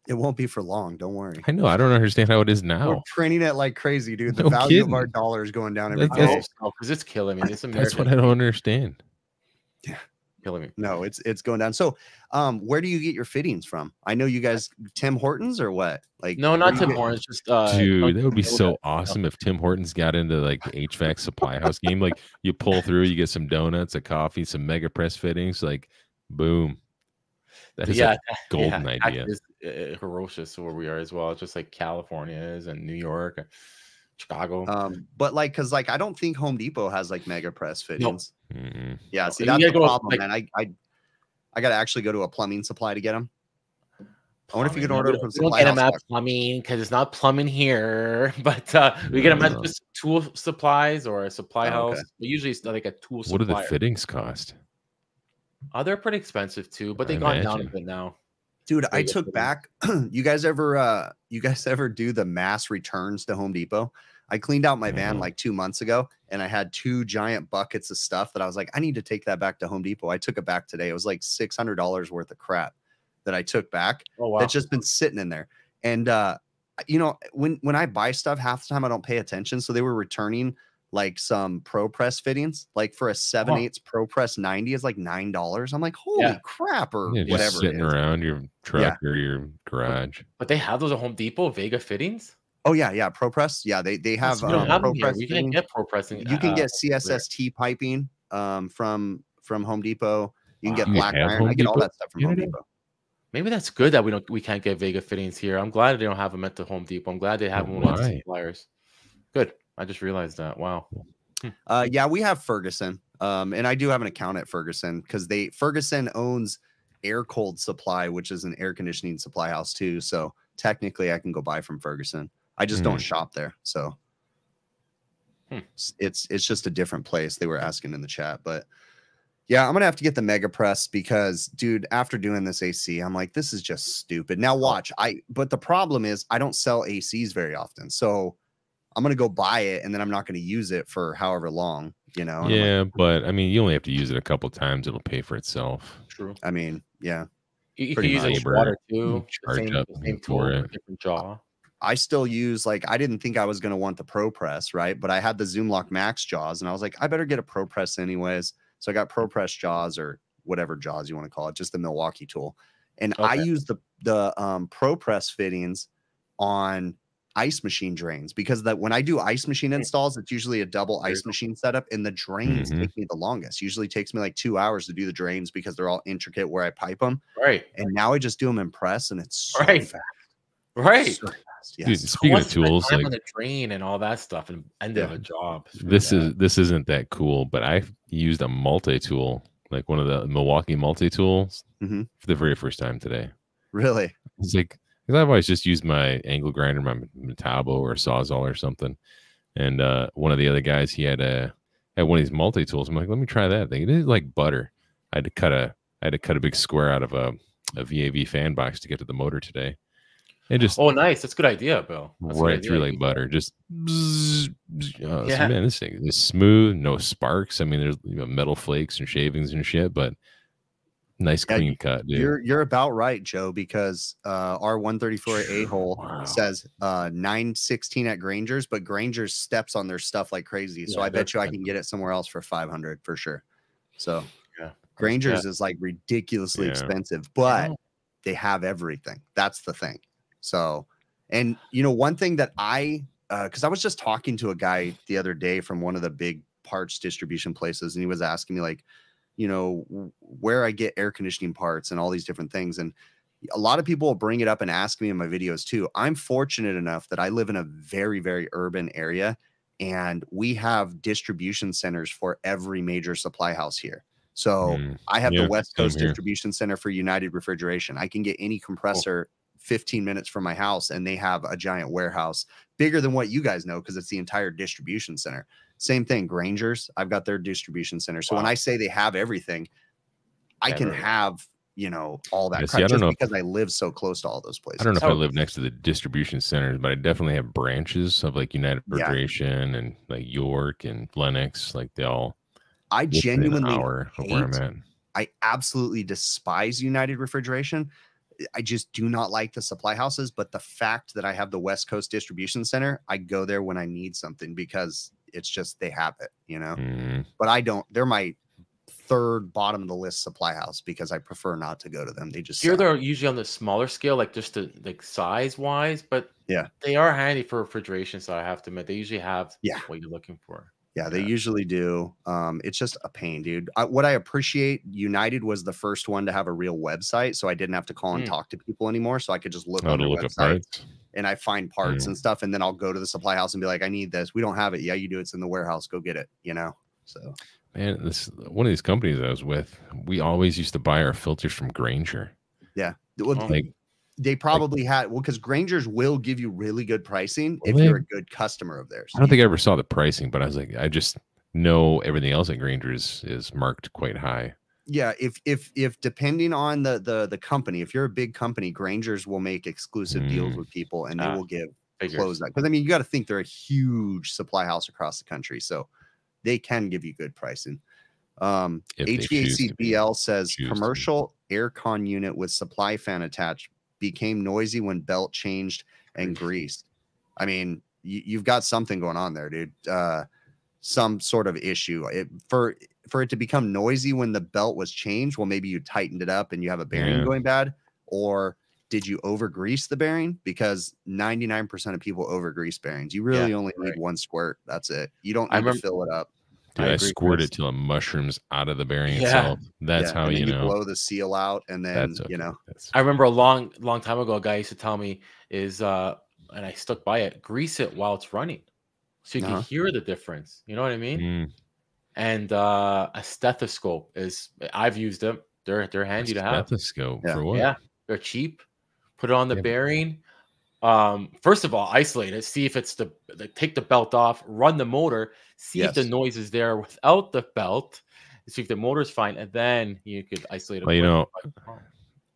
It won't be for long. Don't worry. I know. I don't understand how it is now. We're now. printing it like crazy, dude. The No value of our dollar is going down every That's- day. I hope so, because it's killing me. This That's what I don't understand. Yeah. Killing me. No, it's it's going down. So, um, where do you get your fittings from? I know you guys, Tim Hortons or what? Like, No, not Tim Hortons. Just uh, Dude, that would be so awesome if Tim Hortons got into like the HVAC supply house game. Like you pull through, you get some donuts, a coffee, some mega press fittings, like boom. That is yeah, a golden yeah, idea. Is ferocious where we are as well, just like California is and New York, and Chicago. Um, but like, cause like I don't think Home Depot has like mega press fittings. Mm-mm. Yeah, see that's that's the go with, problem, like- man. I I I gotta actually go to a plumbing supply to get them. I wonder if you could order We from don't- we don't get them at plumbing because it's not plumbing here, but uh, we get them at just tool supplies or a supply Oh, house. okay. But usually it's like a tool What supplier. do the fittings cost? Oh, they're pretty expensive too, but they've gone down a Mm-hmm. bit now. Dude, I took back. you guys ever uh you guys ever do the mass returns to Home Depot? I cleaned out my van like two months ago and I had two giant buckets of stuff that I was like, I need to take that back to Home Depot. I took it back today. It was like six hundred dollars worth of crap that I took back Oh wow! that's just been sitting in there. And uh you know, when when I buy stuff, half the time I don't pay attention. So they were returning like some pro press fittings, like for a seven Uh-huh. eighths pro press 90 is like nine dollars. I'm like, holy Yeah. crap, or Yeah, just whatever. it sitting is. around your truck or your garage. but they have those at Home Depot, Viega fittings. Oh yeah, yeah. Pro press. Yeah, they they have we don't um, have pro them here. press. We can't get pro pressing. you can uh, get there. CSST piping um from from Home Depot. You can get You black iron. Home I get all that stuff from Home Depot. Maybe that's good that we don't we can't get Viega fittings here. I'm glad they don't have them at the Home Depot. I'm glad they have them at the Why? suppliers. Good. I just realized that. Wow. Uh, yeah, we have Ferguson, um, and I do have an account at Ferguson because they Ferguson owns Air Cold Supply, which is an air conditioning supply house too. So technically, I can go buy from Ferguson. I just Hmm. don't shop there, so Hmm. it's- it's it's just a different place. They were asking in the chat, but yeah, I'm gonna have to get the Mega Press because, dude, after doing this AC, I'm like, this is just stupid. Now watch, I but the problem is I don't sell ACs very often, so I'm gonna go buy it and then I'm not gonna use it for however long, you know. and I'm like, Yeah, but I mean, you only have to use it a couple times; it'll pay for itself. True. I mean, yeah, You, you can use it much. with water too. Charge same, up the same for tool, it. different jaw. I still use like I didn't think I was gonna want the Pro Press, right? But I had the Zoom Lock Max jaws, and I was like, I better get a Pro Press anyways. So I got Pro Press jaws or whatever jaws you want to call it, just the Milwaukee tool. And I use the the um, Pro Press fittings on ice machine drains because that when I do ice machine installs, it's usually a double ice machine setup, and the drains Mhm. take me the longest. Usually takes me like two hours to do the drains because they're all intricate where I pipe them. Right. And now I just do them in press, and it's so Right. fast. Right. So fast. Dude, Yes. speaking of tools, like on the drain and all that stuff and end of Yeah. a job. Screw this that. is this isn't that cool, but I used a multi tool like one of the Milwaukee multi tools Mhm. for the very first time today. Really? It's like because I've always just used my angle grinder, my Metabo or Sawzall or something. And uh, one of the other guys, he had a had one of these multi tools. I'm like, let me try that thing. It is like butter. I had to cut a I had to cut a big square out of a, a VAV fan box to get to the motor today. It just Oh, nice. That's a good idea, Bill. That's right idea. through like butter. Just bzzz, bzzz. Oh, Yeah. man, this thing is smooth, no sparks. I mean, there's you know, metal flakes and shavings and shit, but nice Yeah, clean cut, dude. You're you're about right, Joe, because uh, our 134 A hole Wow. says uh, 916 at Grainger's, but Grainger's steps on their stuff like crazy. So Yeah, I bet you I can get it somewhere else for 500 for sure. So Yeah. Grainger's is like ridiculously Yeah. expensive, but they have everything. That's the thing. So, and you know, one thing that I, uh because I was just talking to a guy the other day from one of the big parts distribution places, and he was asking me, like, you know, where I get air conditioning parts and all these different things. And a lot of people will bring it up and ask me in my videos too. I'm fortunate enough that I live in a very, very urban area and we have distribution centers for every major supply house here. So Mm. I have Yeah, the West Coast. Distribution Center for United Refrigeration. I can get any compressor 15 minutes from my house, and they have a giant warehouse bigger than what you guys know because it's the entire distribution center. Same thing, Grainger's. I've got their distribution center. So when I say they have everything, I Yeah, can have you know all that Yeah, see, I don't just know if- because I live so close to all those places. I don't know if I live next to the distribution centers, but I definitely have branches of like United Yeah. Refrigeration and like York and Lennox. Like they all I within an genuinely hour of where I'm at. I absolutely despise United Refrigeration. I just do not like the supply houses, but the fact that I have the West Coast Distribution Center, I go there when I need something because it's just they have it, you know. Mm, But I don't. They're my third bottom of the list supply house because I prefer not to go to them. They just Here suck. they're usually on the smaller scale, like just the like size wise, but Yeah. they are handy for refrigeration. So I have to admit, they usually have Yeah. what you're looking for. Yeah, they Yeah. usually do. Um, it's just a pain, dude. I, what I appreciate, United was the first one to have a real website, so I didn't have to call and Mm. talk to people anymore. So I could just look oh, on their look website parts. and I find parts Mm. and stuff, and then I'll go to the supply house and be like, I need this. We don't have it. Yeah, you do. It's in the warehouse. Go get it. You know. So Man, this one of these companies I was with, we always used to buy our filters from Grainger. well, Oh. Like they probably had well because Grainger's will give you really good pricing if Will you're a good customer of theirs. I don't think I ever saw the pricing, but I was like, I just know everything else at Graingers is, is marked quite high. yeah if if if depending on the the the company if you're a big company graingers will make exclusive deals Mm. with people and they Ah, will give Figures. close that because i mean you got to think they're a huge supply house across the country so they can give you good pricing um If they choose to be- hvacbl says choose to be. commercial aircon unit with supply fan attached became noisy when belt changed and greased. I mean you, you've got something going on there dude. Uh some sort of issue. It, for for it to become noisy when the belt was changed well maybe you tightened it up and you have a bearing Yeah. going bad or did you over grease the bearing? Because 99% of people over grease bearings. You really only need one squirt. That's it. You don't need to fill it up Dude, I I, agree, squirt Chris. it till it mushrooms out of the bearing Yeah. itself. That's Yeah, how and you then know. blow the seal out and then okay. you know That's, I remember a long, long time ago, a guy used to tell me is, uh, and I stuck by it, grease it while it's running. So you Uh-huh. can hear the difference. You know what I mean? Mm, And uh, a stethoscope is, I've used them. They're they're handy to have. stethoscope Yeah. for what? Yeah, they're cheap. Put it on the Yeah. bearing. Um, first of all, isolate it. See if it's the, the take the belt off. Run the motor. See if the noise is there without the belt. See if the motor's fine, and then you could isolate it. Well, you know.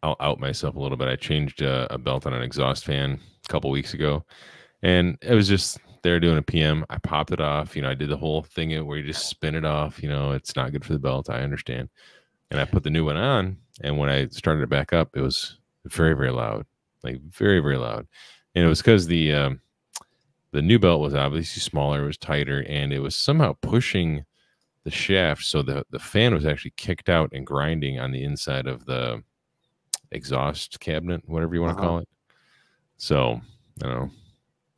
I'll out myself a little bit. I changed uh, a belt on an exhaust fan a couple weeks ago, and it was just there doing a PM. I popped it off. You know, I did the whole thing where you just spin it off. You know, it's not good for the belt. I understand. And I put the new one on, and when I started it back up, it was very, very loud, like very, very loud. And it was because the um, the new belt was obviously smaller, it was tighter, and it was somehow pushing the shaft so the the fan was actually kicked out and grinding on the inside of the exhaust cabinet, whatever you want to Uh-huh. call it. So I don't know.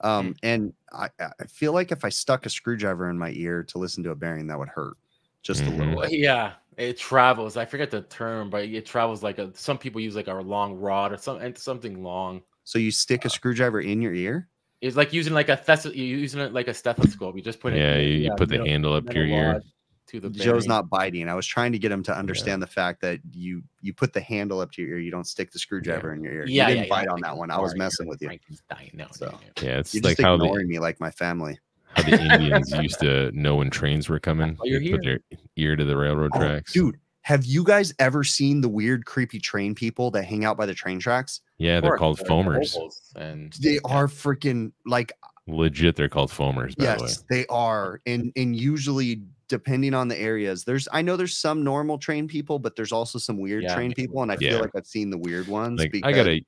um and I, I feel like if i stuck a screwdriver in my ear to listen to a bearing that would hurt just a Mhm. little bit yeah, it travels. I forget the term, but it travels like a. Some people use like a long rod or some and something long. So you stick a uh, screwdriver in your ear It's like using like a thes- you're using it like a stethoscope. You just put it. Yeah, in- you, you put the handle up to your ear. to the Joe's bearing. not biting. I was trying to get him to understand the fact that you you put the handle up to your ear. You don't stick the screwdriver in your ear. Yeah, you didn't yeah, bite on that one. I was messing with you. Frankenstein. No, So, no, no. Yeah, it's You're like just how the, ignoring me like my family. how the Indians used to know when trains were coming. you're They put their ear to the railroad Oh, tracks. dude, have you guys ever seen the weird, creepy train people that hang out by the train tracks? yeah, they're course, called they're foamers. And They yeah. are freaking like uh, Legit, they're called foamers. By the way. yes, they are. And and usually depending on the areas, there's I know there's some normal train people, but there's also some weird Yeah, train people, and I Yeah. feel like I've seen the weird ones. like because, I got a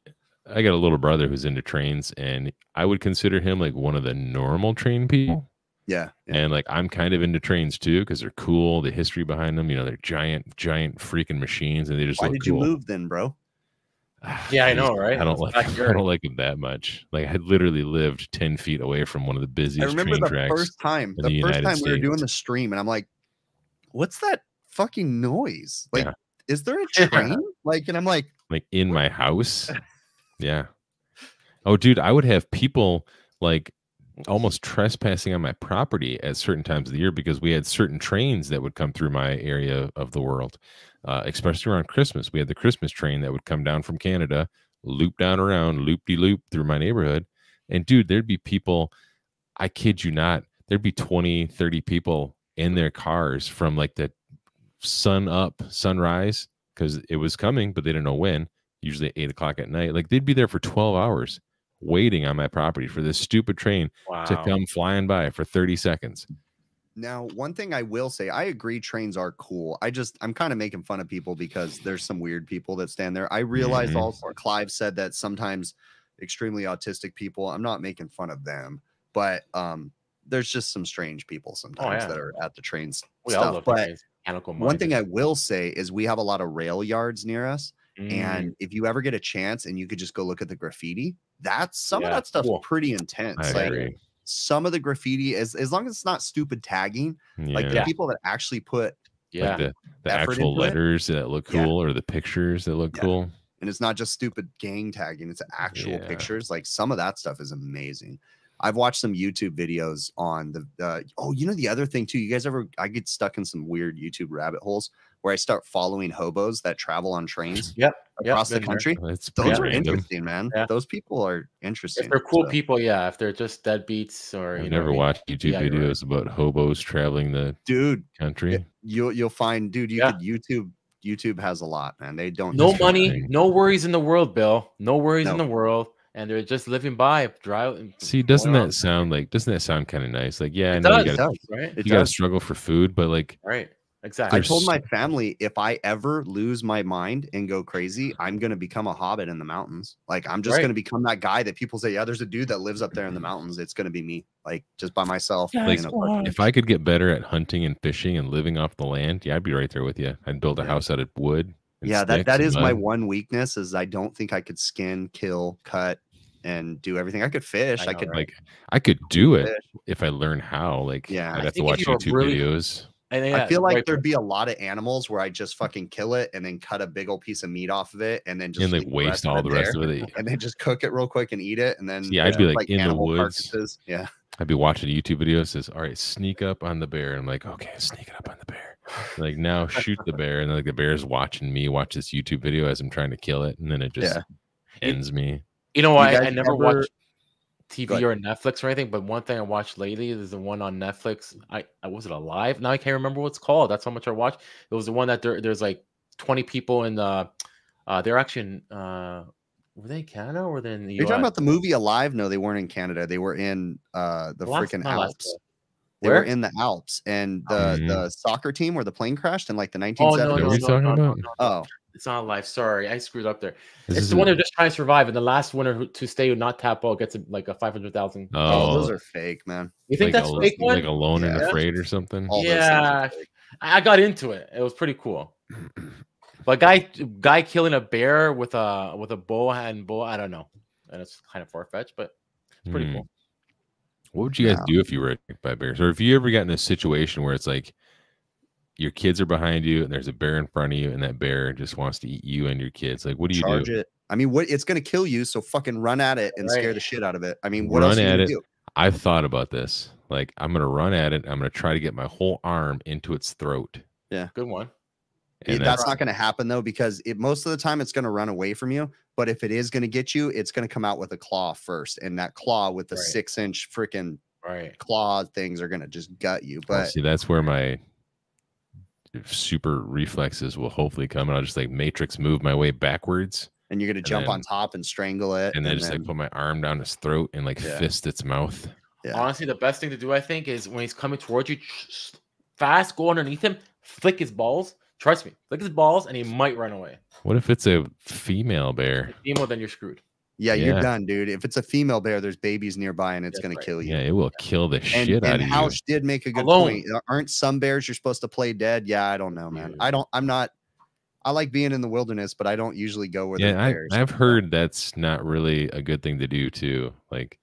I got a little brother who's into trains and I would consider him like one of the normal train people. Yeah, yeah. And like I'm kind of into trains too because they're cool, the history behind them, you know, they're giant, giant freaking machines and they just Why look did you move then, bro? Yeah, I know, right? I don't It's like I don't like them that much. Like I literally lived 10 feet away from one of the busiest. I busiest remember train the tracks. first time, in the, the first United time we were doing the stream, and I'm like, "What's that fucking noise? Like, Yeah. is there a train?" like, and I'm like, like in my house. Yeah. Oh, dude, I would have people like almost trespassing on my property at certain times of the year because we had certain trains that would come through my area of the world, uh, especially around Christmas. We had the Christmas train that would come down from Canada, loop down around, loop de loop through my neighborhood. And dude, there'd be people, I kid you not, there'd be 20, 30 people in their cars from like the sun up, sunrise, because it was coming, but they didn't know when, usually at eight o'clock at night. Like they'd be there for 12 hours waiting on my property for this stupid train wow. to come flying by for 30 seconds. Now, one thing I will say, I agree trains are cool. I just I'm kind of making fun of people because there's some weird people that stand there. I realized Mhm. also Clive said that sometimes extremely autistic people, I'm not making fun of them, but um there's just some strange people sometimes yeah. that are at the trains We all stuff. love But trains, one thing I will say is we have a lot of rail yards near us. Mm, And if you ever get a chance and you could just go look at the graffiti, that's some of that stuff's cool. pretty intense. I like agree. some of the graffiti, as as long as it's not stupid tagging, Yeah. like the Yeah. people that actually put yeah, Like the, the actual into it. letters that look Yeah. cool or the pictures that look Yeah. cool. and it's not just stupid gang tagging, it's actual Yeah. pictures. Like some of that stuff is amazing. I've watched some YouTube videos on the uh, oh, you know the other thing too. You guys ever I get stuck in some weird YouTube rabbit holes where I start following hobos that travel on trains Yep, yep, across the country. It's Those are random. interesting, man. Yeah. Those people are interesting. If they're cool So, people, yeah. If they're just deadbeats or you I've know, never they- watched YouTube yeah, you're right. videos about hobos traveling the dude. country. You'll you'll find, dude. You Yeah. could YouTube. YouTube has a lot, man. They don't no money, thing. no worries in the world, Bill. No worries in the world, and they're just living by. Drive. See, doesn't that sound like doesn't that sound kind of nice? Like, yeah, I know does, you It gotta, right? You gotta struggle for food, but like Right. I told my family if I ever lose my mind and go crazy, I'm gonna become a hobbit in the mountains. Like I'm just Right. gonna become that guy that people say, yeah, there's a dude that lives up there in the mountains. It's gonna be me, like just by myself. Yeah, being it's a fucking- if I could get better at hunting and fishing and living off the land, yeah, I'd be right there with you. I'd build a Yeah. house out of wood. and yeah, that sticks that and my one weakness is I don't think I could skin, kill, cut, and do everything. I could fish. I I, could right? like I could do it fish. if I learn how. Like, Yeah. I'd I have to watch you're YouTube really- videos. And I feel like right, there'd be a lot of animals where I just fucking kill it and then cut a big old piece of meat off of it and then just and like waste all the rest of it. and then just cook it real quick and eat it and then Yeah, I'd be like in the woods. carcasses. Yeah. I'd be watching a YouTube video. It says, "All right, sneak up on the bear." And I'm like, "Okay, sneak it up on the bear." Like now, shoot the bear, and then like the bear's watching me watch this YouTube video as I'm trying to kill it, and then it just Yeah. ends me. You know, You I, I never ever- watched TV or Netflix or anything, but one thing I watched lately is the one on Netflix. I, I was it alive? Now I can't remember what it's called. That's how much I watched. It was the one that there, there's like 20 people in the uh they're actually in uh were they in Canada or were they in the Are you US? talking about the movie Alive? No, they weren't in Canada. They were in uh the Alaska- freaking. Alps. They Where? were in the Alps, and the Mhm. the soccer team where the plane crashed in like the 1970s. Oh no, no, no, no, no, no, no. Oh, It's not life. Sorry, I screwed up there. This it's the one who just trying to survive, and the last winner who, to stay would not tap out gets a, like a five hundred thousand. oh, oh, those are fake, man. You think like that's a, fake one? like alone and Yeah. afraid or something. All those things are Yeah. I I got into it. It was pretty cool. But guy guy killing a bear with a with a bow and bow, I don't know. And it's kind of far fetched, but it's pretty Hmm. cool. What would you guys Yeah. do if you were attacked by bears, or if you ever got in a situation where it's like your kids are behind you and there's a bear in front of you, and that bear just wants to eat you and your kids? Like, what do you Charge do? it. I mean, what it's gonna kill you, so fucking run at it and scare the shit out of it. I mean, what Run else are you at it. do? I've thought about this. like I'm gonna run at it. I'm gonna try to get my whole arm into its throat. Yeah. Good one. Yeah, And that's not going to happen though because it most of the time it's going to run away from you. But if it is going to get you, it's going to come out with a claw first, and that claw with the Right. six inch freaking Right. claw things are going to just gut you. Well, But see, that's where my super reflexes will hopefully come, and I'll just like matrix move my way backwards, and you're going to jump on top and strangle it, and then just like put my arm down its throat and like Yeah. fist its mouth. Yeah. Honestly, the best thing to do, I think, is when he's coming towards you, fast, go underneath him, flick his balls. Trust me, flick his balls, and he might run away. What if it's a female bear? If Emo, then you're screwed. Yeah, you're done, dude. If it's a female bear, there's babies nearby, and it's going right. to kill you. Yeah, it will kill the And, shit out and of you. Houch did make a good Alone. point. Aren't some bears you're supposed to play dead? Yeah, I don't know, man. Yeah. I don't. I'm not. I like being in the wilderness, but I don't usually go where Yeah, there's I, bears. I've heard that's not really a good thing to do too. Like,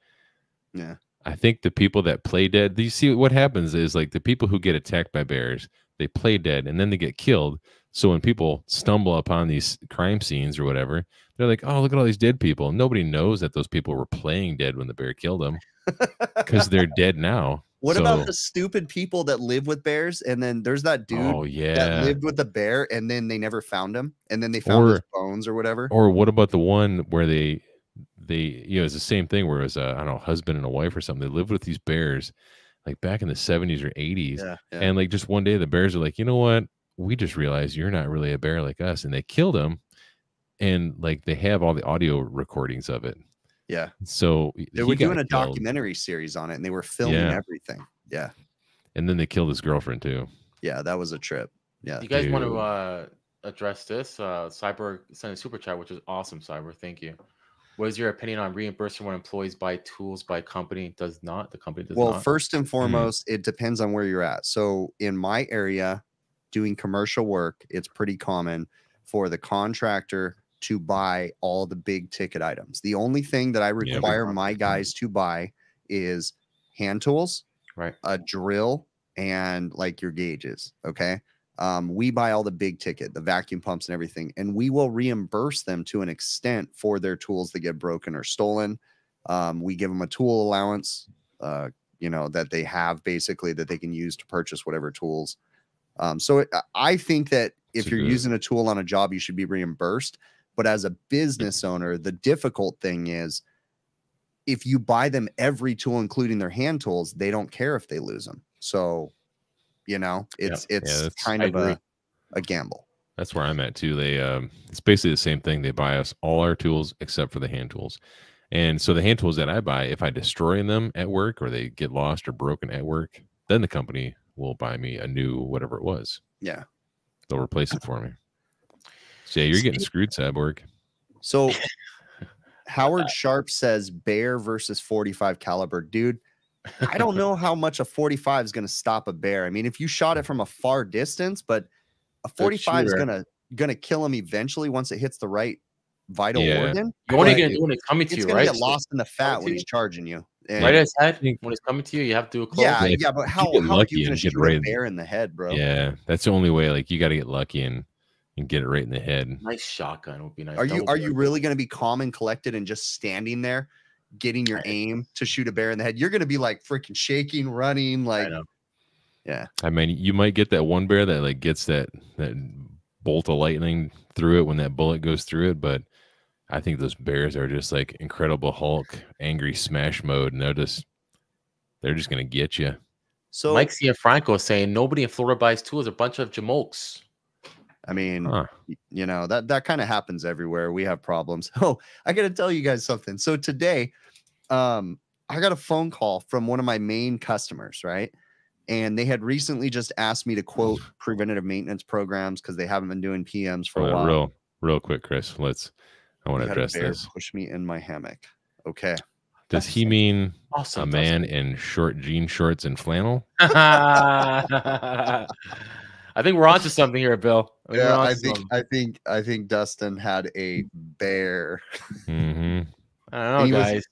Yeah. I think the people that play dead, do you see what happens is like the people who get attacked by bears, they play dead and then they get killed. So when people stumble upon these crime scenes or whatever, they're like, "Oh, look at all these dead people." Nobody knows that those people were playing dead when the bear killed them because they're dead now. What So- about the stupid people that live with bears? And then there's that dude oh yeah. that lived with the bear and then they never found him and then they found his bones or whatever. Or what about the one where they they you know it's the same thing where it was a I don't know husband and a wife or something. They lived with these bears like back in the 70s or 80s. yeah, yeah. And like just one day the bears are like, you know what? We just realized you're not really a bear like us. And they killed him. And like they have all the audio recordings of it. yeah. So They were doing a killed, documentary series on it and they were filming Yeah. everything. Yeah. And then they killed his girlfriend too. Yeah. That was a trip. Yeah. you guys want to uh, address this? Uh, Cyber sent a super chat, which is awesome. Cyber, thank you. What is your opinion on reimbursing when employees buy tools by company does not? The company does Well, not. first Hmm. and foremost, it depends on where you're at. So in my area, doing commercial work, it's pretty common for the contractor to buy all the big ticket items. The only thing that I require my guys to buy is hand tools, right. a drill, and like your gauges. Okay. Um, we buy all the big ticket, the vacuum pumps and everything, and we will reimburse them to an extent for their tools that get broken or stolen. Um, we give them a tool allowance, uh, you know, that they have basically that they can use to purchase whatever tools. Um, so it, I think that if It's you're good- using a tool on a job, you should be reimbursed. But as a business owner, the difficult thing is if you buy them every tool, including their hand tools, they don't care if they lose them. So, you know, Yeah. it's it's kind I of agree. a, a gamble. That's where I'm at too. They um it's basically the same thing. They buy us all our tools except for the hand tools. And so the hand tools that I buy, if I destroy them at work or they get lost or broken at work, then the company will buy me a new whatever it was. Yeah. They'll replace it for me. So yeah, you're getting screwed, Cyborg. So Howard Sharp says bear versus 45 caliber. Dude, I don't know how much a 45 is going to stop a bear. I mean, if you shot it from a far distance, but a 45 is going to going to kill him eventually once it hits the right vital Yeah. organ. You're only but going to do when it's coming to It's you, going to right? get lost in the fat when he's charging you. And- Right at his head. think- When it's coming to you, you have to do a close. yeah, if- yeah, but how, you get how are lucky you going and to get right a in- bear in the head, bro? Yeah, that's the only way. Like you got to get lucky and and get it right in the head. Nice shotgun would be nice. Are you Double are you really going to be calm and collected and just standing there, getting your aim to shoot a bear in the head? You're going to be like freaking shaking, running, I like know. yeah, I mean, you might get that one bear that like gets that that bolt of lightning through it when that bullet goes through it, but I think those bears are just like Incredible Hulk, angry smash mode, and they're just they're just gonna get you. So Mike Cianfrocco is saying nobody in Florida buys tools. A bunch of jamokes. I mean, Huh. you know that that kind of happens everywhere. We have problems. Oh, I got to tell you guys something. So today, um, I got a phone call from one of my main customers, right? And they had recently just asked me to quote preventative maintenance programs because they haven't been doing PMs for a Uh, while. real, real quick, Chris. Let's. I want to had a address bear this. Push me in my hammock. Okay. Does he mean Awesome. a man in short jean shorts and flannel? I think we're onto something here, Bill. I think Yeah, I think something. I think I think Dustin had a bear. hmm I don't know, he was- guys.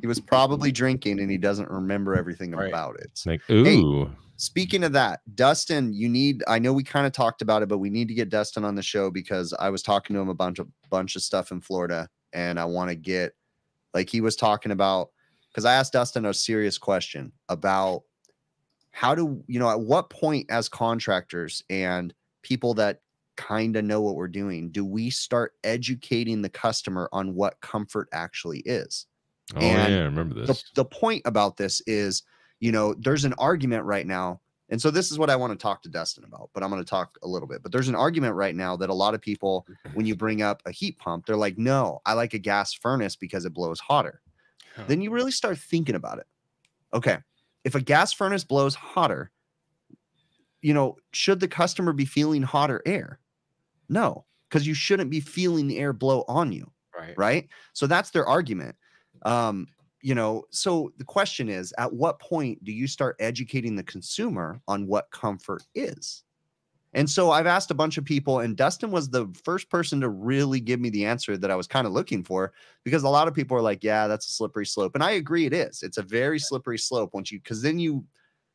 He was probably drinking and he doesn't remember everything Right. about it. Like, ooh, Speaking of that, Dustin, you need I know we kind of talked about it, but we need to get Dustin on the show because I was talking to him a bunch of bunch of stuff in Florida and I want to get like he was talking about because I asked Dustin a serious question about how do you know at what point as contractors and people that kind of know what we're doing do we start educating the customer on what comfort actually is Oh And yeah, I remember the, this. the point about this is you know there's an argument right now and so this is what i want to talk to dustin about but i'm going to talk a little bit but there's an argument right now that a lot of people when you bring up a heat pump they're like no i like a gas furnace because it blows hotter Huh. then you really start thinking about it okay if a gas furnace blows hotter you know should the customer be feeling hotter air no because you shouldn't be feeling the air blow on you right. right? So that's their argument. Um, you know, so the question is at what point do you start educating the consumer on what comfort is? And so I've asked a bunch of people, and Dustin was the first person to really give me the answer that I was kind of looking for because a lot of people are like, yeah, that's a slippery slope. And I agree it is. It's a very slippery slope once you, because then you,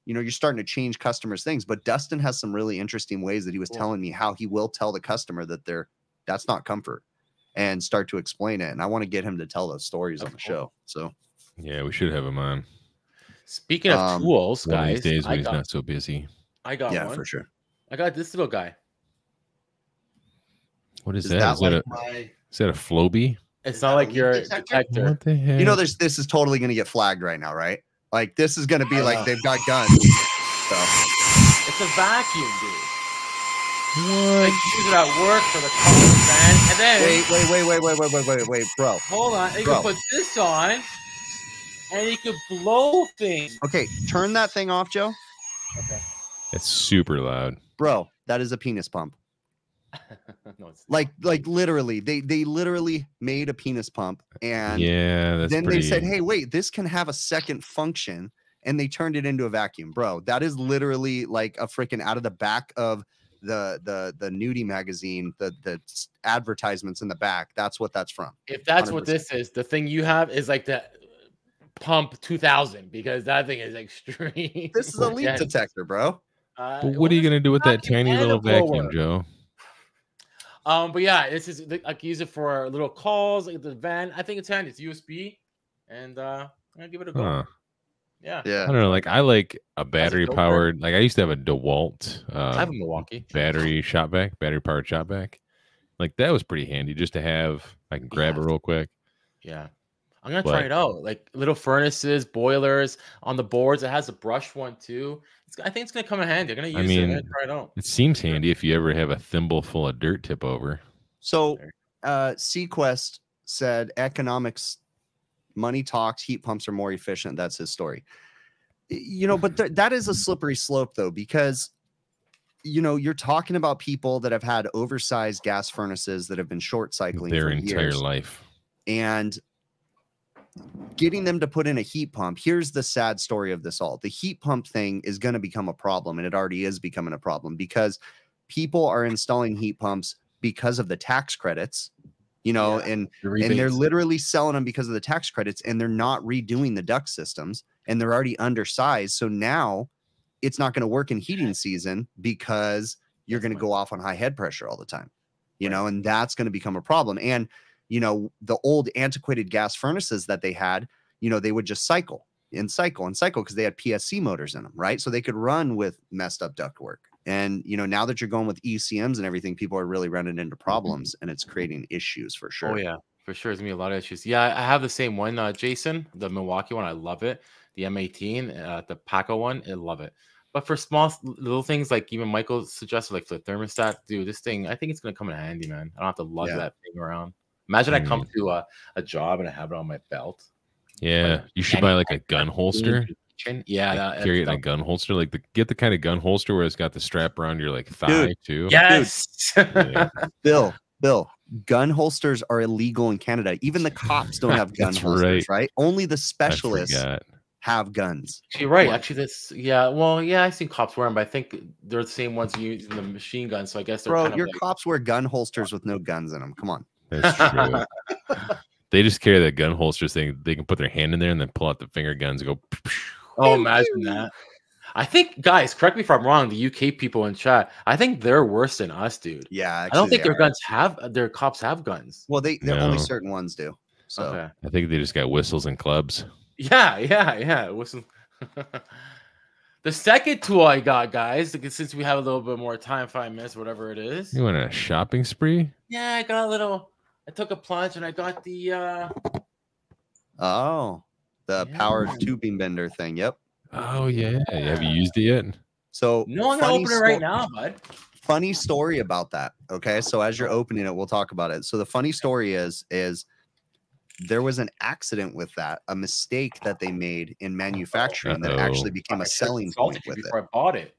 you know, you're starting to change customers' things. But Dustin has some really interesting ways that he was Cool. telling me how he will tell the customer that they're, that's not comfort and start to explain it. And I want to get him to tell those stories on the cool. show. So Yeah, we should have him on Speaking of Um, tools, guys, these days I when he's got, not so busy. I got yeah, one. for sure. I got this little guy. What is, Is that? that Is that, a, my? is that a Floby? It's Is not like leak your detector? detector. What the heck? You know, there's this is totally going to get flagged right now, right? Like this is going to be I like know. they've got guns. So It's a vacuum, dude. Like you use it at work for the car, man. And then wait, wait, wait, wait, wait, wait, wait, wait, wait, bro. hold on, you Bro. can put this on, and he could blow things. Okay, turn that thing off, Joe. Okay. it's super loud. Bro, that is a penis pump. no, it's Like, like literally, they they literally made a penis pump, and yeah, that's then pretty, they said, "Hey, wait, this can have a second function," and they turned it into a vacuum, bro. That is literally like a freaking out of the back of the the the nudie magazine, the the advertisements in the back. That's what that's from. if that's what 100%. this is, the thing you have is like the pump 2000 because that thing is extreme. This is a leak Yes. detector, bro. Uh, But what are you gonna do with that tiny little vacuum. Joe? Um, but yeah, this is I can use it for little calls, like the van. I think it's handy. It's USB, and uh, I'm gonna give it a go. Huh. Yeah, I don't know. Like I like a battery filter? powered. Like I used to have a DeWalt I uh, have a Milwaukee. battery shop vac, battery powered shop vac. Like that was pretty handy just to have. I can grab Yeah. it real quick. Yeah, I'm gonna try it out. Like little furnaces, boilers on the boards. It has a brush one too. It's, I think it's gonna come in handy. I'm gonna use I it. I'm gonna mean, try it out. It seems handy if you ever have a thimble full of dirt tip over. So, uh, Sequest said economics, money talks, heat pumps are more efficient. That's his story. You know, but th- that is a slippery slope though, because you know you're talking about people that have had oversized gas furnaces that have been short cycling Their for entire years, life. and getting them to put in a heat pump. Here's the sad story of this all: the heat pump thing is going to become a problem, and it already is becoming a problem because people are installing heat pumps because of the tax credits. You know, Yeah. and The and they're literally selling them because of the tax credits and they're not redoing the duct systems and they're already undersized so now it's not going to work in heating season because you're going to go off on high head pressure all the time you Right. know and that's going to become a problem and you know the old antiquated gas furnaces that they had you know they would just cycle and cycle and cycle because they had psc motors in them right so they could run with messed up ductwork and you know now that you're going with ecms and everything people are really running into problems and it's creating issues for sure Oh yeah, for sure. There's gonna be a lot of issues. Yeah, I have the same one, uh, Jason, the Milwaukee one. I love it. The M18, uh, the Paco one, I love it. But for small little things like even Michael suggested, like the thermostat, dude, this thing, I think it's gonna come in handy, man. I don't have to lug Yeah. that thing around. Imagine I come Mm. to a, a job and I have it on my belt. Yeah, you should buy like a gun holster. Yeah, Like, that, carry it in a gun holster. Like the get the kind of gun holster where it's got the strap around your like thigh too. Yes. Yeah. Bill, Bill, gun holsters are illegal in Canada. Even the cops don't have gun holsters, right. right. Only the specialists have guns. Actually, right. What? Actually, this yeah. Well, yeah, I've seen cops wear them, but I think they're the same ones using the machine gun. So I guess they're Bro, kind of your like, cops wear gun holsters with no guns in them. Come on. That's true. they just carry that gun holster thing. They can put their hand in there and then pull out the finger guns and go. Oh, imagine that. I think, guys, correct me if I'm wrong. The UK people in chat, I think they're worse than us, dude. Yeah, I don't think their are. guns have their cops have guns. Well, they they're only certain ones do. So Okay. I think they just got whistles and clubs. Yeah, yeah, yeah. It wasn't. the second tool I got, guys, since we have a little bit more time, five minutes, whatever it is. You went on a shopping spree? Yeah, I got a little. I took a plunge and I got the. uh Oh, the power tubing bender thing. Yep. Oh yeah. Have you used it yet? So No, I'm gonna funny open it right now, bud. funny story about that. Okay, so as you're opening it, we'll talk about it. So the funny story is is there was an accident with that, a mistake that they made in manufacturing that actually Uh-oh. became I a should've selling point you with it. before I bought it.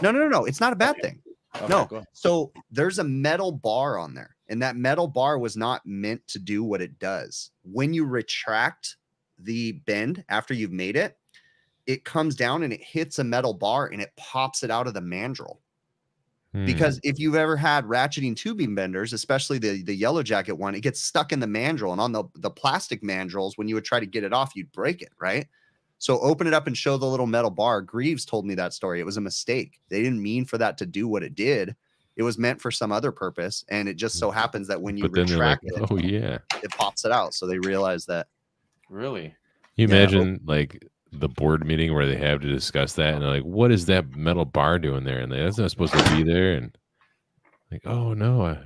No, no, no, no. It's not a bad Okay. thing. Okay, No. So there's a metal bar on there, and that metal bar was not meant to do what it does. When you retract the bend after you've made it, it comes down and it hits a metal bar and it pops it out of the mandrel. Hmm. Because if you've ever had ratcheting tubing benders, especially the the yellow jacket one, it gets stuck in the mandrel, and on the the plastic mandrels, when you would try to get it off, you'd break it, right? So open it up and show the little metal bar. Greaves told me that story. It was a mistake. They didn't mean for that to do what it did. It was meant for some other purpose, and it just so mm. happens that when you but then they're like, retract it, oh yeah. it pops it out. So they realize that. Really? You Yeah, imagine like the board meeting where they have to discuss that, and they're like, "What is that metal bar doing there?" And they, that's not supposed to be there. And like, oh no, I,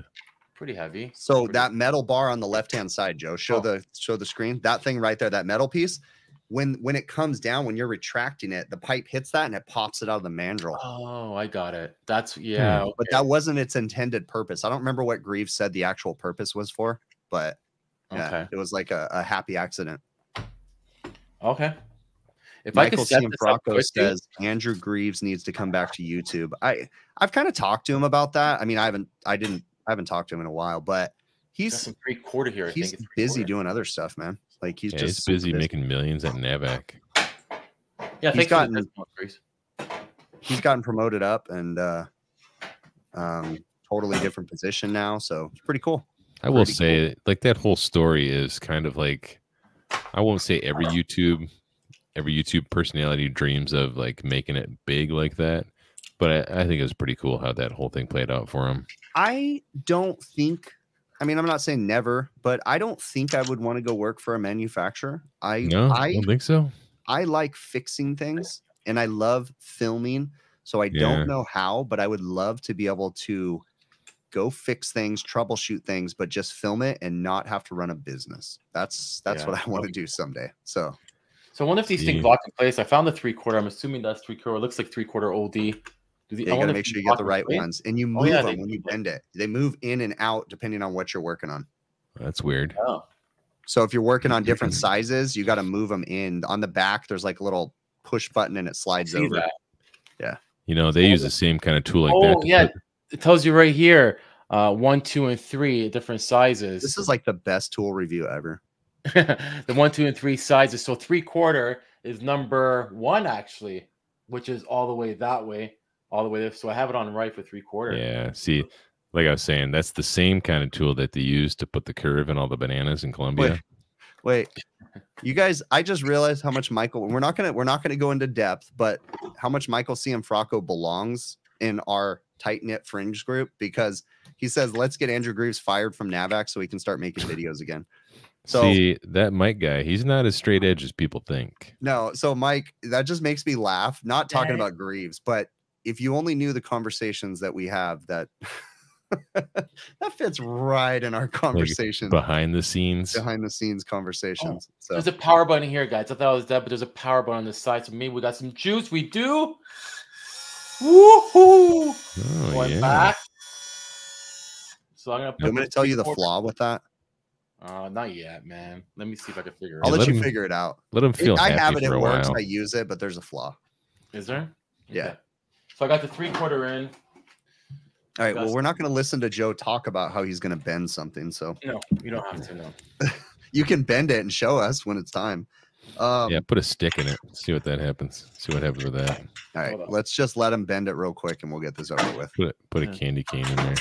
Pretty heavy. So Pretty- that metal bar on the left hand side, Joe, show Oh. the show the screen. That thing right there, that metal piece. When when it comes down, when you're retracting it, the pipe hits that and it pops it out of the mandrel. Oh, I got it. That's yeah. Hmm. But okay, that wasn't its intended purpose. I don't remember what Greaves said the actual purpose was for, but yeah, okay. it was like a, a happy accident. Okay. If Michael could set this up Cianfrocco says Andrew Greaves needs to come back to YouTube. I I've kind of talked to him about that. I mean, I haven't I didn't I haven't talked to him in a while, but got he's some three quarter here. I he's think it's busy three-quarter. doing other stuff, man. Like he's yeah, just he's super busy making millions at Navac. Yeah, he's gotten- for the decimal, Grace. he's gotten promoted up and uh um totally different position now so it's pretty cool I will Pretty say, like that whole story is kind of like, I won't say every YouTube, every YouTube personality dreams of like making it big like that, but I, I think it was pretty cool how that whole thing played out for him. i don't think i mean i'm not saying never but i don't think i would want to go work for a manufacturer i No, I i don't think so. i like fixing things and i love filming so i Yeah. don't know how but i would love to be able to go fix things troubleshoot things but just film it and not have to run a business that's that's Yeah. what i want to do someday so So I wonder if these things See. lock in place. I found the three quarter. I'm assuming that's three quarter. It looks like three quarter OD. Do the, Yeah, you gotta make sure you get the right place? ones, and you Oh, move yeah, them when you bend it. They move in and out depending on what you're working on. That's weird. Oh, So if you're working on different sizes, you got to move them in. On the back, there's like a little push button, and it slides over. that. You know, they Oh, use the- the same kind of tool like Oh, that. to yeah. put- It tells you right here, uh, one, two, and three different sizes. This is like the best tool review ever. the one, two, and three sizes. So three quarter is number one actually, which is all the way that way, all the way. there. So I have it on right for three quarter. Yeah. See, like I was saying, that's the same kind of tool that they use to put the curve in all the bananas in Colombia. Wait, you guys, I just realized how much Michael. We're not gonna we're not gonna go into depth, but how much Michael Cianfrocco belongs in our tight knit fringe group because he says let's get Andrew Greaves fired from Navac so he can start making videos again. So See, that Mike guy, he's not as straight edge as people think. No, so Mike, that just makes me laugh. Not talking about Greaves, but if you only knew the conversations that we have, that that fits right in our conversation Behind the scenes, behind the scenes conversations. so There's a power button here, guys. I thought it was dead, but there's a power button on the side. So maybe we got some juice. We do. Woohoo! oh, Going yeah. back. So I'm gonna. I'm gonna tell you the three-quarter- flaw with that. Uh, not yet, man. Let me see if I can figure it I'll out. let let you him figure it out. Let him feel. It- feel I have it. for It a works. while. I use it, but there's a flaw. Is there? Yeah. Okay. So I got the three quarter in. All right. Well, we're not going to listen to Joe talk about how he's going to bend something. So No, you don't have to know. you can bend it and show us when it's time. Um, yeah, put a stick in it. See what that happens. See what happens with that. All right. Let's just let him bend it real quick and we'll get this over with. Put put a candy cane in there.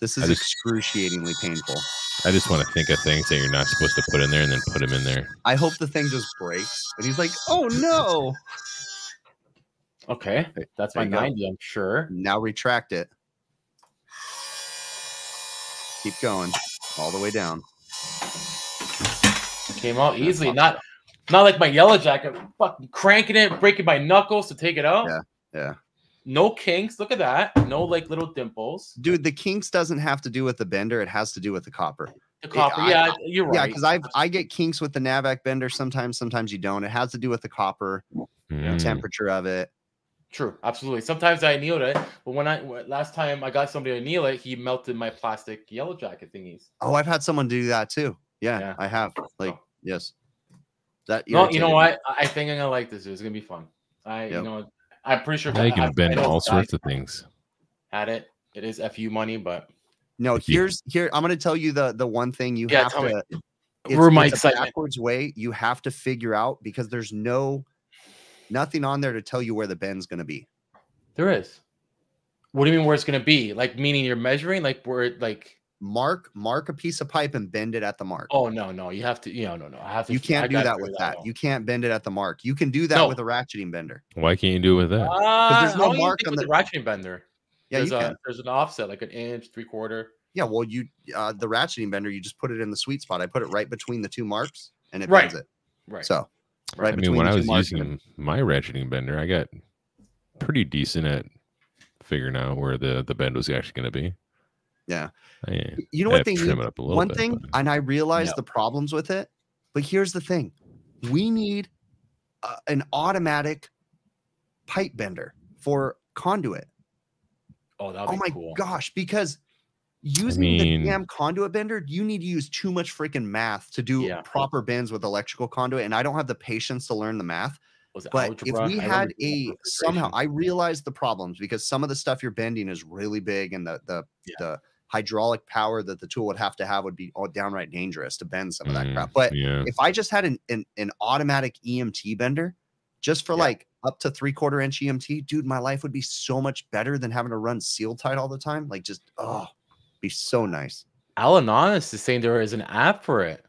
This is just- excruciatingly painful. I just want to think of things that you're not supposed to put in there and then put them in there. I hope the thing just breaks. And he's like, oh no. Okay, that's there my you go. 90, I'm sure. Now retract it. Keep going all the way down. Came out easily. Not Not like my yellow jacket, fucking cranking it, breaking my knuckles to take it out. Yeah, yeah. No kinks. Look at that. No like little dimples. Dude, the kinks doesn't have to do with the bender; it has to do with the copper. The copper. I- yeah, you're right. Yeah, because I I get kinks with the Navac bender sometimes. Sometimes you don't. It has to do with the copper, Mm. temperature of it. True, absolutely. Sometimes I annealed it, but when I last time I got somebody to anneal it, he melted my plastic yellow jacket thingies. Oh, I've had someone do that too. Yeah, Yeah. I have. Like, Oh. yes. That No, you know what? I I think I'm gonna like this. It's gonna be fun. I, Yep. you know, I'm pretty sure. Now you I- can I- bend I all sorts of things. Had it. It is fu money, but No, here's here. I'm going to tell you the the one thing you Yeah, have tell me. to. It's, Ruin my it's a backwards way you have to figure out because there's no nothing on there to tell you where the bend's going to be. there is. What do you mean where it's gonna be? Like meaning you're measuring, like where like Mark mark a piece of pipe and bend it at the mark. oh no, no, you have to, you know, no, no. I have to you can't do that with that. out. You can't bend it at the mark. You can do that No. with a ratcheting bender. Why can't you do it with that? Uh, there's no how mark on the- the ratcheting bender. Yeah, there's you a can. there's an offset, like an inch, three quarter. Yeah, well, you uh, the ratcheting bender, you just put it in the sweet spot. I put it right between the two marks, and it Right. bends it. Right. So, right I mean, when I was marks, using my ratcheting bender, I got pretty decent at figuring out where the the bend was actually going to be. Yeah. I, you know I what have they trim it up a little One bit, thing, but- and I realize No. the problems with it, but here's the thing: we need uh, an automatic pipe bender for conduit. Oh, that Oh would my cool. gosh, because using mean- the damn conduit bender, you need to use too much freaking math to do Yeah. proper bends with electrical conduit, and I don't have the patience to learn the math. But algebra? if we I had a somehow. I realized the problems because some of the stuff you're bending is really big, and the the Yeah. the hydraulic power that the tool would have to have would be all downright dangerous to bend some of that Mm, crap. But yeah, if I just had an, an an automatic EMT bender, just for like up to three quarter inch EMT, dude, my life would be so much better than having to run seal tight all the time. Like just oh, be so nice. Alan Honest is saying there is an app for it,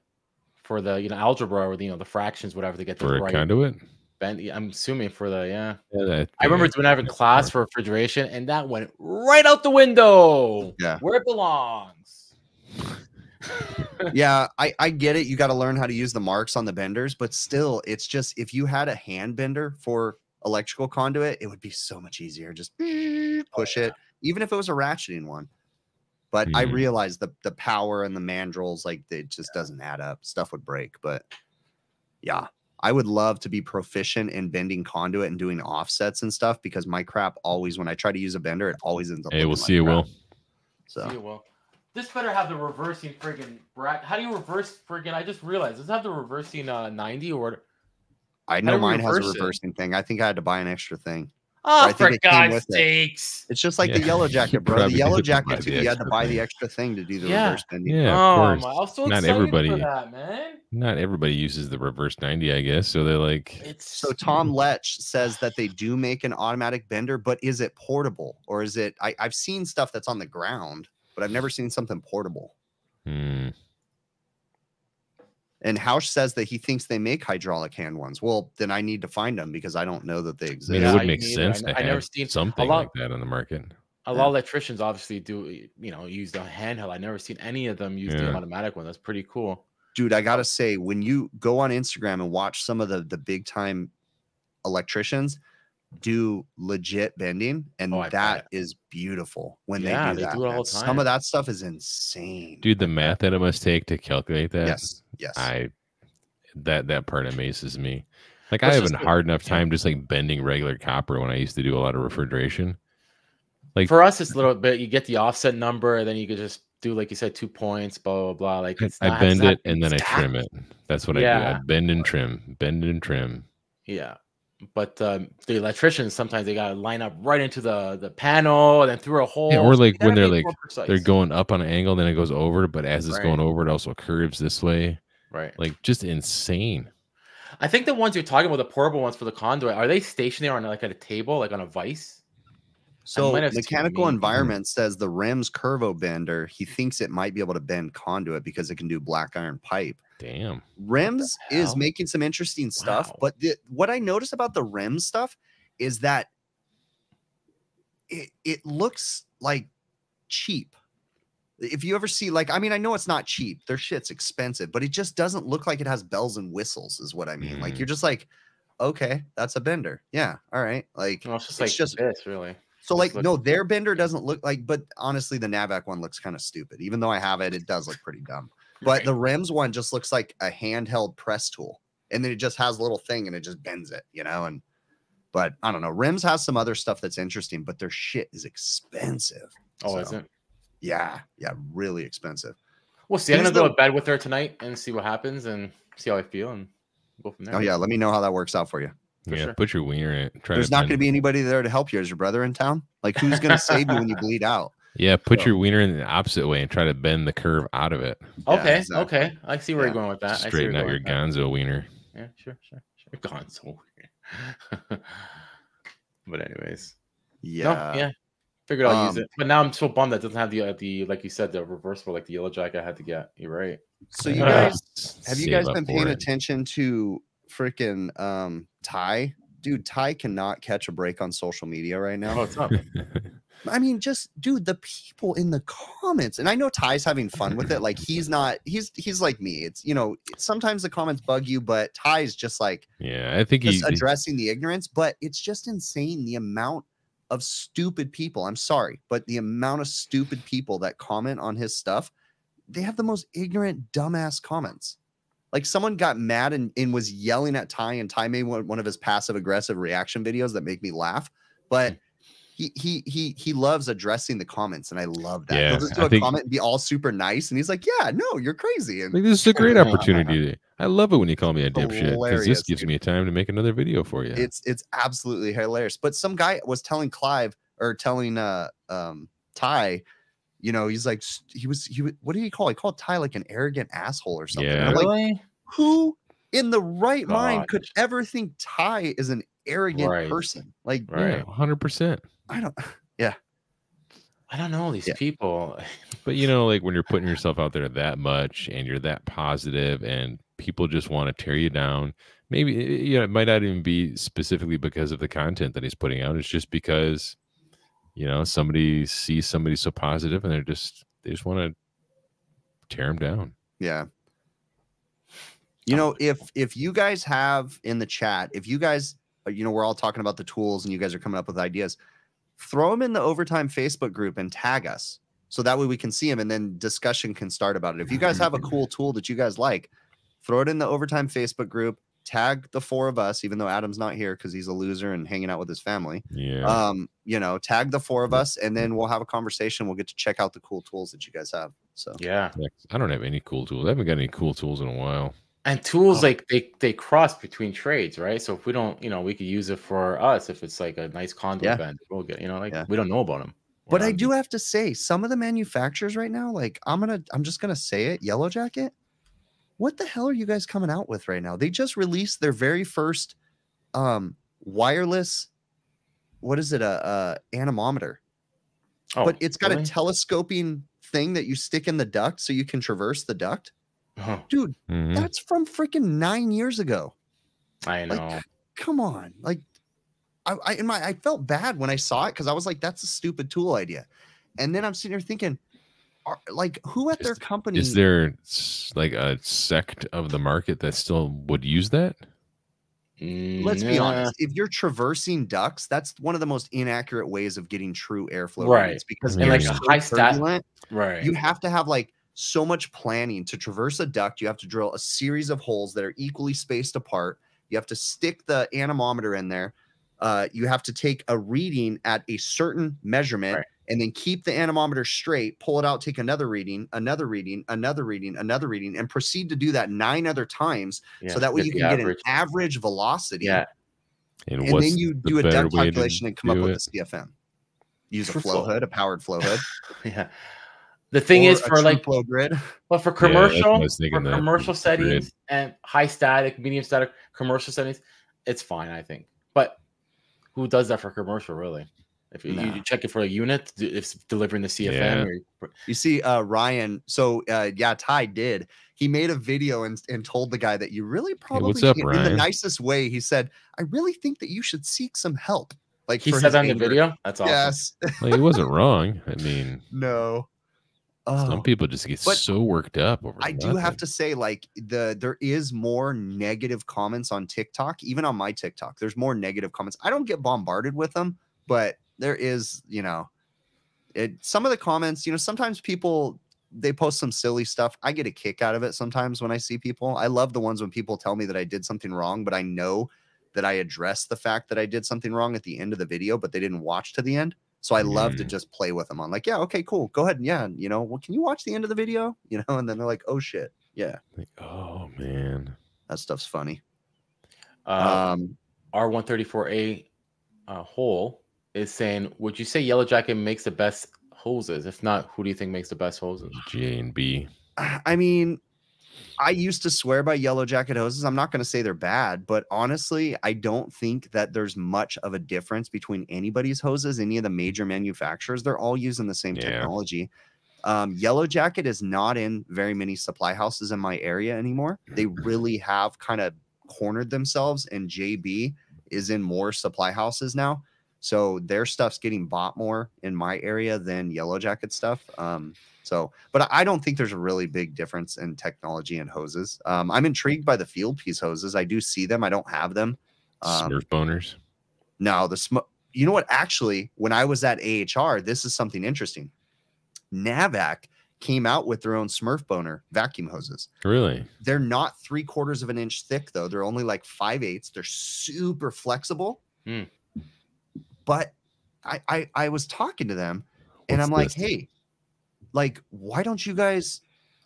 for the you know algebra or the you know the fractions, whatever they get for the right conduit. bend. I'm assuming for the yeah. Yeah, that I remember thing when having is- class for refrigeration, and that went right out the window. Yeah. where it belongs. yeah, I, I get it. You got to learn how to use the marks on the benders, but still, it's just if you had a hand bender for electrical conduit, it would be so much easier. Just oh, push it, even if it was a ratcheting one. But I Hmm. realized the the power and the mandrels, like it just doesn't add up. Stuff would break. But yeah, I would love to be proficient in bending conduit and doing offsets and stuff because my crap always, when I try to use a bender, it always ends up. Hey, we'll see you, crap. Will. So See you, Will. This better have the reversing friggin' bracket. How do you reverse friggin'? I just realized. Does it have the reversing uh 90 or? I know we mine has a reverse it? reversing thing. I think I had to buy an extra thing. Oh, I think for it came God's with it. sakes! It's just like the yellow jacket, bro. The yellow did to buy jacket the too. You had to extra buy the extra thing to do the Yeah. reverse bending. Yeah, oh of course. my! I was so Not excited everybody- for that, man. Not everybody uses the reverse ninety, I guess. So they're like, It's So Tom Lech says that they do make an automatic bender, but is it portable or is it? I, I've seen stuff that's on the ground, but I've never seen something portable. hmm, And Hausch says that he thinks they make hydraulic hand ones. Well, then I need to find them because I don't know that they I exist. mean, it would I make neither. sense I- to I never have seen something lot- like that on the market. a lot of electricians obviously do you know use the handheld. I never seen any of them use the automatic one. That's pretty cool. dude i gotta say when you go on instagram and watch some of the the big time electricians do legit bending oh, and Oh, I that bet. is beautiful when Yeah, they do they that do it all man. the some of that stuff is insane Dude, the math that it must take to calculate that. yes yes I that that part amazes me. Like I have a hard enough time just like bending regular copper when I used to do a lot of refrigeration. Like For us, it's a little bit. You get the offset number, and then you could just do like you said, two points, blah blah blah. Like it's I not bend it exactly and then I trim it. That's what I do. I bend and trim, bend and trim. Yeah. But um, the electricians sometimes they gotta line up right into the the panel and then through a hole. Yeah, or like when they're like. They're going up on an angle, then it goes over, but as it's going over, it also curves this way. right. Like just insane. I think the ones you're talking about, the portable ones for the conduit, are they stationary on like at a table, like on a vice? So might have seen mechanical environment says the rims curvo bender he thinks it might be able to bend conduit because it can do black iron pipe Damn. rims is making some interesting stuff Wow. but the, what i notice about the rims stuff is that it, it looks like cheap if you ever see like, I mean, I know it's not cheap. Their shit's expensive, but it just doesn't look like it has bells and whistles, is what I mean. Like Mhm. you're just like, okay, that's a bender. Yeah, all right. Like Well, it's just It's like just- this, really. So like no, their bender doesn't look like, but honestly, the Navac one looks kind of stupid. Even though I have it, it does look pretty dumb. But Right. the Rims one just looks like a handheld press tool. And then it just has a little thing and it just bends it, you know? And but I don't know. Rims has some other stuff that's interesting, but their shit is expensive. oh, is so- it? Yeah, yeah, really expensive. We'll see. I'm gonna go to bed with her tonight and see what happens and see how I feel and go from oh, there. Oh yeah, let me know how that works out for you. For yeah, sure. put your wiener in it. Try There's to not going to be anybody there to help you. Is your brother in town? Like, who's going to save you when you bleed out? Yeah, put So- your wiener in the opposite way and try to bend the curve out of it. Yeah, Okay, exactly. okay. I see where Yeah. you're going with that. I see Straighten you're out going your with that. gonzo wiener. Yeah, sure, sure, sure. Gone so but anyways, Yeah. no, yeah. Figured I'll use Um, it, but now I'm so bummed that doesn't have the uh, the like you said the reversible like the yellow jacket I had to get. You're right. So you guys have you Save guys been paying it. attention to freaking um Ty? Dude, Ty cannot catch a break on social media right Oh, now. what's up? I mean, just dude, the people in the comments, and I know Ty's having fun with it. Like he's not, he's he's like me. It's you know, sometimes the comments bug you, but Ty's just like yeah, I think he's just addressing the ignorance, but it's just insane the amount of stupid people. I'm sorry, but the amount of stupid people that comment on his stuff, they have the most ignorant, dumbass comments. Like someone got mad and, and was yelling at Ty, and Ty made one, one of his passive aggressive reaction videos that make me laugh. But he he he he loves addressing the comments, and I love that. Yeah, He'll just do I a think- comment and be all super nice, and he's like, "Yeah, no, you're crazy." And like this is a great opportunity. I love it when you call me a dipshit because this gives dude. me time to make another video for you. it's it's absolutely hilarious. But some guy was telling Clive or telling uh um Ty, you know, he's like he was he wa- what did he call? He called Ty like an arrogant asshole or something. Yeah. I'm like, Really? who in the right mind could ever think Ty is an arrogant Right. person? Like Right. Yeah, hundred percent. I don't Yeah, I don't know these Yeah. people. But you know, like when you're putting yourself out there that much and you're that positive and people just want to tear you down, maybe eh, eh, you know, it might not even be specifically because of the content that he's putting out. It's just because, you know, somebody sees somebody so positive and they're just they just want to tear them down. yeah. You know, if if you guys have in the chat, if you guys, uh, you know, we're all talking about the tools and you guys are coming up with ideas, throw them in the overtime Facebook group and tag us so that way we can see them and then discussion can start about it. If you guys have a cool tool that you guys like, throw it in the overtime Facebook group, tag the four of us, even though Adam's not here because he's a loser and hanging out with his family. Yeah. Um, you know, tag the four of us and then we'll have a conversation. We'll get to check out the cool tools that you guys have. So Yeah. Yeah, 'cause I don't have any cool tools. I haven't got any cool tools in a while. And tools Oh. like they they cross between trades, right? So if we don't, you know, we could use it for us if it's like a nice condo Yeah. bend. We'll get, you know, like Yeah. we don't know about them. But I do have to say, some of the manufacturers right now, like I'm gonna, I'm just gonna say it, Yellow Jacket. What the hell are you guys coming out with right now? They just released their very first um wireless, what is it, a, a anemometer, Oh, but it's got really? a telescoping thing that you stick in the duct so you can traverse the duct. Oh, Dude, Mhm. that's from freaking nine years ago. I know. Like, come on, like I, I in my I felt bad when I saw it because I was like, that's a stupid tool idea. And then I'm sitting here thinking, are, like, who at their company Is there like a sect of the market that still would use that? let's be honest, if you're traversing ducts, that's one of the most inaccurate ways of getting true airflow Right. readings because And, like, so high stat- turbulent, Right. you have to have like so much planning to traverse a duct. You have to drill a series of holes that are equally spaced apart. You have to stick the anemometer in there. Uh, you have to take a reading at a certain measurement Right. And then keep the anemometer straight, pull it out, take another reading, another reading, another reading, another reading, and proceed to do that nine other times. Yeah, so that way you the can get an average. average velocity. Yeah. And, And then you the do a better duct way calculation and come up do with it? a CFM. Use a flow flow. hood, a powered flow hood. Yeah. The thing or is for like flow grid. But for that's what I commercial, was for thinking, the commercial grid. settings and high static, medium static, commercial settings, it's fine, I think. But who does that for commercial, really? If you, you- you check it for a unit, if it's delivering the CFM, Yeah. or, You see, uh, Ryan. So, uh, yeah, Ty did. He made a video and, and told the guy that you really probably what's up, can't- in the nicest way. He said, "I really think that you should seek some help." Like he for said his that the video. That's awesome. Yes. Like, he wasn't wrong. I mean, no. Oh, Some people just get But so worked up over. I do have to say, like the there is more negative comments on TikTok, even on my TikTok. There's more negative comments. I don't get bombarded with them, but there is, you know, it some of the comments, you know, sometimes people they post some silly stuff. I get a kick out of it sometimes when I see people. I love the ones when people tell me that I did something wrong, but I know that I addressed the fact that I did something wrong at the end of the video, but they didn't watch to the end. So I love to Mm. just play with them on like, yeah, okay, cool. Go ahead. And Yeah. You know, well, can you watch the end of the video? You know, and then they're like, oh shit. Yeah. Like, oh man. That stuff's funny. Uh, Um, R134A uh, hole is saying, would you say Yellow Jacket makes the best hoses? If not, who do you think makes the best hoses? J and B. I mean, I used to swear by yellow jacket hoses. I'm not going to say they're bad, but honestly, I don't think that there's much of a difference between anybody's hoses, any of the major manufacturers. They're all using the same Yeah. technology. Um, yellow jacket is not in very many supply houses in my area anymore. They really have kind of cornered themselves, and JB is in more supply houses now. So their stuff's getting bought more in my area than yellow jacket stuff. Um, so, but I- don't think there's a really big difference in technology and hoses. Um, I'm intrigued by the Fieldpiece hoses. I do see them. I don't have them. Um, Smurf boners. no, the sm- you know what? Actually, when I was at AHR, this is something interesting. Navac came out with their own Smurf boner vacuum hoses. Really? They're not three quarters of an inch thick though. They're only like five eighths. They're super flexible. Hmm. But I, I I was talking to them and What's I'm like, this? hey, like, why don't you guys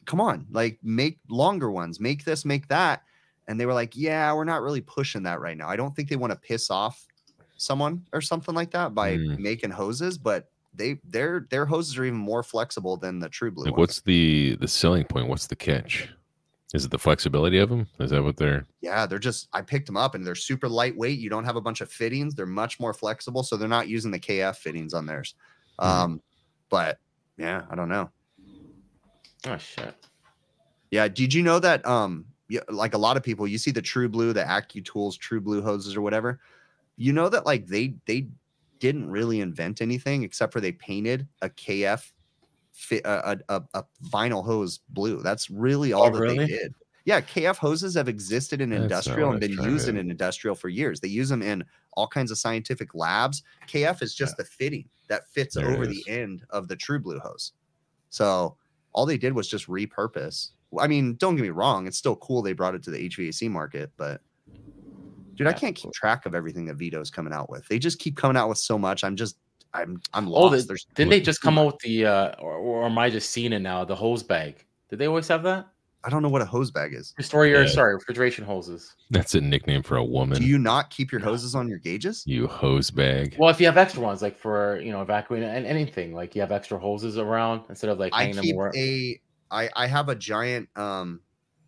come on, like make longer ones, make this, make that. And they were like, Yeah, we're not really pushing that right now. I don't think they want to piss off someone or something like that by Hmm. making hoses, but they their their hoses are even more flexible than the true blue Like, what's the the selling point? What's the catch? Is it the flexibility of them? Is that what they're? Yeah, they're just I picked them up and they're super lightweight. You don't have a bunch of fittings. They're much more flexible, so they're not using the KF fittings on theirs. Mhm. Um, but yeah, I don't know. Oh shit. Yeah, did you know that um yeah, like a lot of people you see the True Blue, the AccuTools True Blue hoses or whatever. You know that like they they didn't really invent anything except for they painted a KF fit a, a, uh, uh, a, a vinyl hose blue. That's really oh, all Oh, that really? they did. Yeah, KF hoses have existed in That's industrial and been used in industrial for years. They use them in all kinds of scientific labs. KF is just the fitting that fits There over the end of the True Blue hose. So all they did was just repurpose. I mean, don't get me wrong, it's still cool they brought it to the HVAC market, but dude, I can't keep track of everything that Veto's coming out with. They just keep coming out with so much. I'm just I'm I'm Oh, lost. they- There's Didn't they just come out with the uh or, or am I just seeing it now? The hose bag. Did they always have that? I don't know what a hose bag is. Restore your Yeah. sorry, refrigeration hoses. That's a nickname for a woman. Do you not keep your hoses on your gauges? you hose bag. Well, if you have extra ones, like for you know evacuating and anything, like you have extra hoses around instead of like I hanging them keep where a I I have a giant um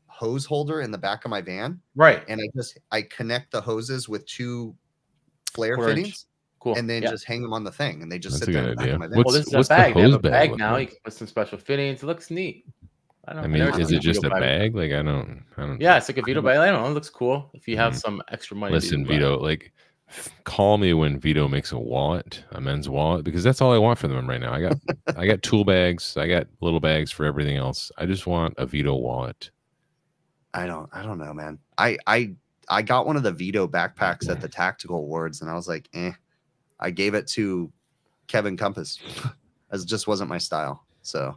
hose holder in the back of my van right. and I just I connect the hoses with two flare Quarter inch. fittings Cool. and then Yeah. just hang them on the thing and they just That's sit a there in good the idea. What's- well, this is a what's the bag. They have hose a bag bag look now. You like? can put some special fittings. It looks neat. I don't. I mean, is it just a bag. bag? Like I don't, I don't. Yeah, it's like a Veto bag. I don't know. It looks cool. If you have Mhm. some extra money. Listen, do. Veto, like, call me when Veto makes a wallet, a men's wallet, because that's all I want for them right now. I got, I got tool bags, I got little bags for everything else. I just want a Veto wallet. I don't I don't know, man. I I I got one of the Veto backpacks at the Tactical Awards and I was like, eh. I gave it to Kevin Compass. As it just wasn't my style. So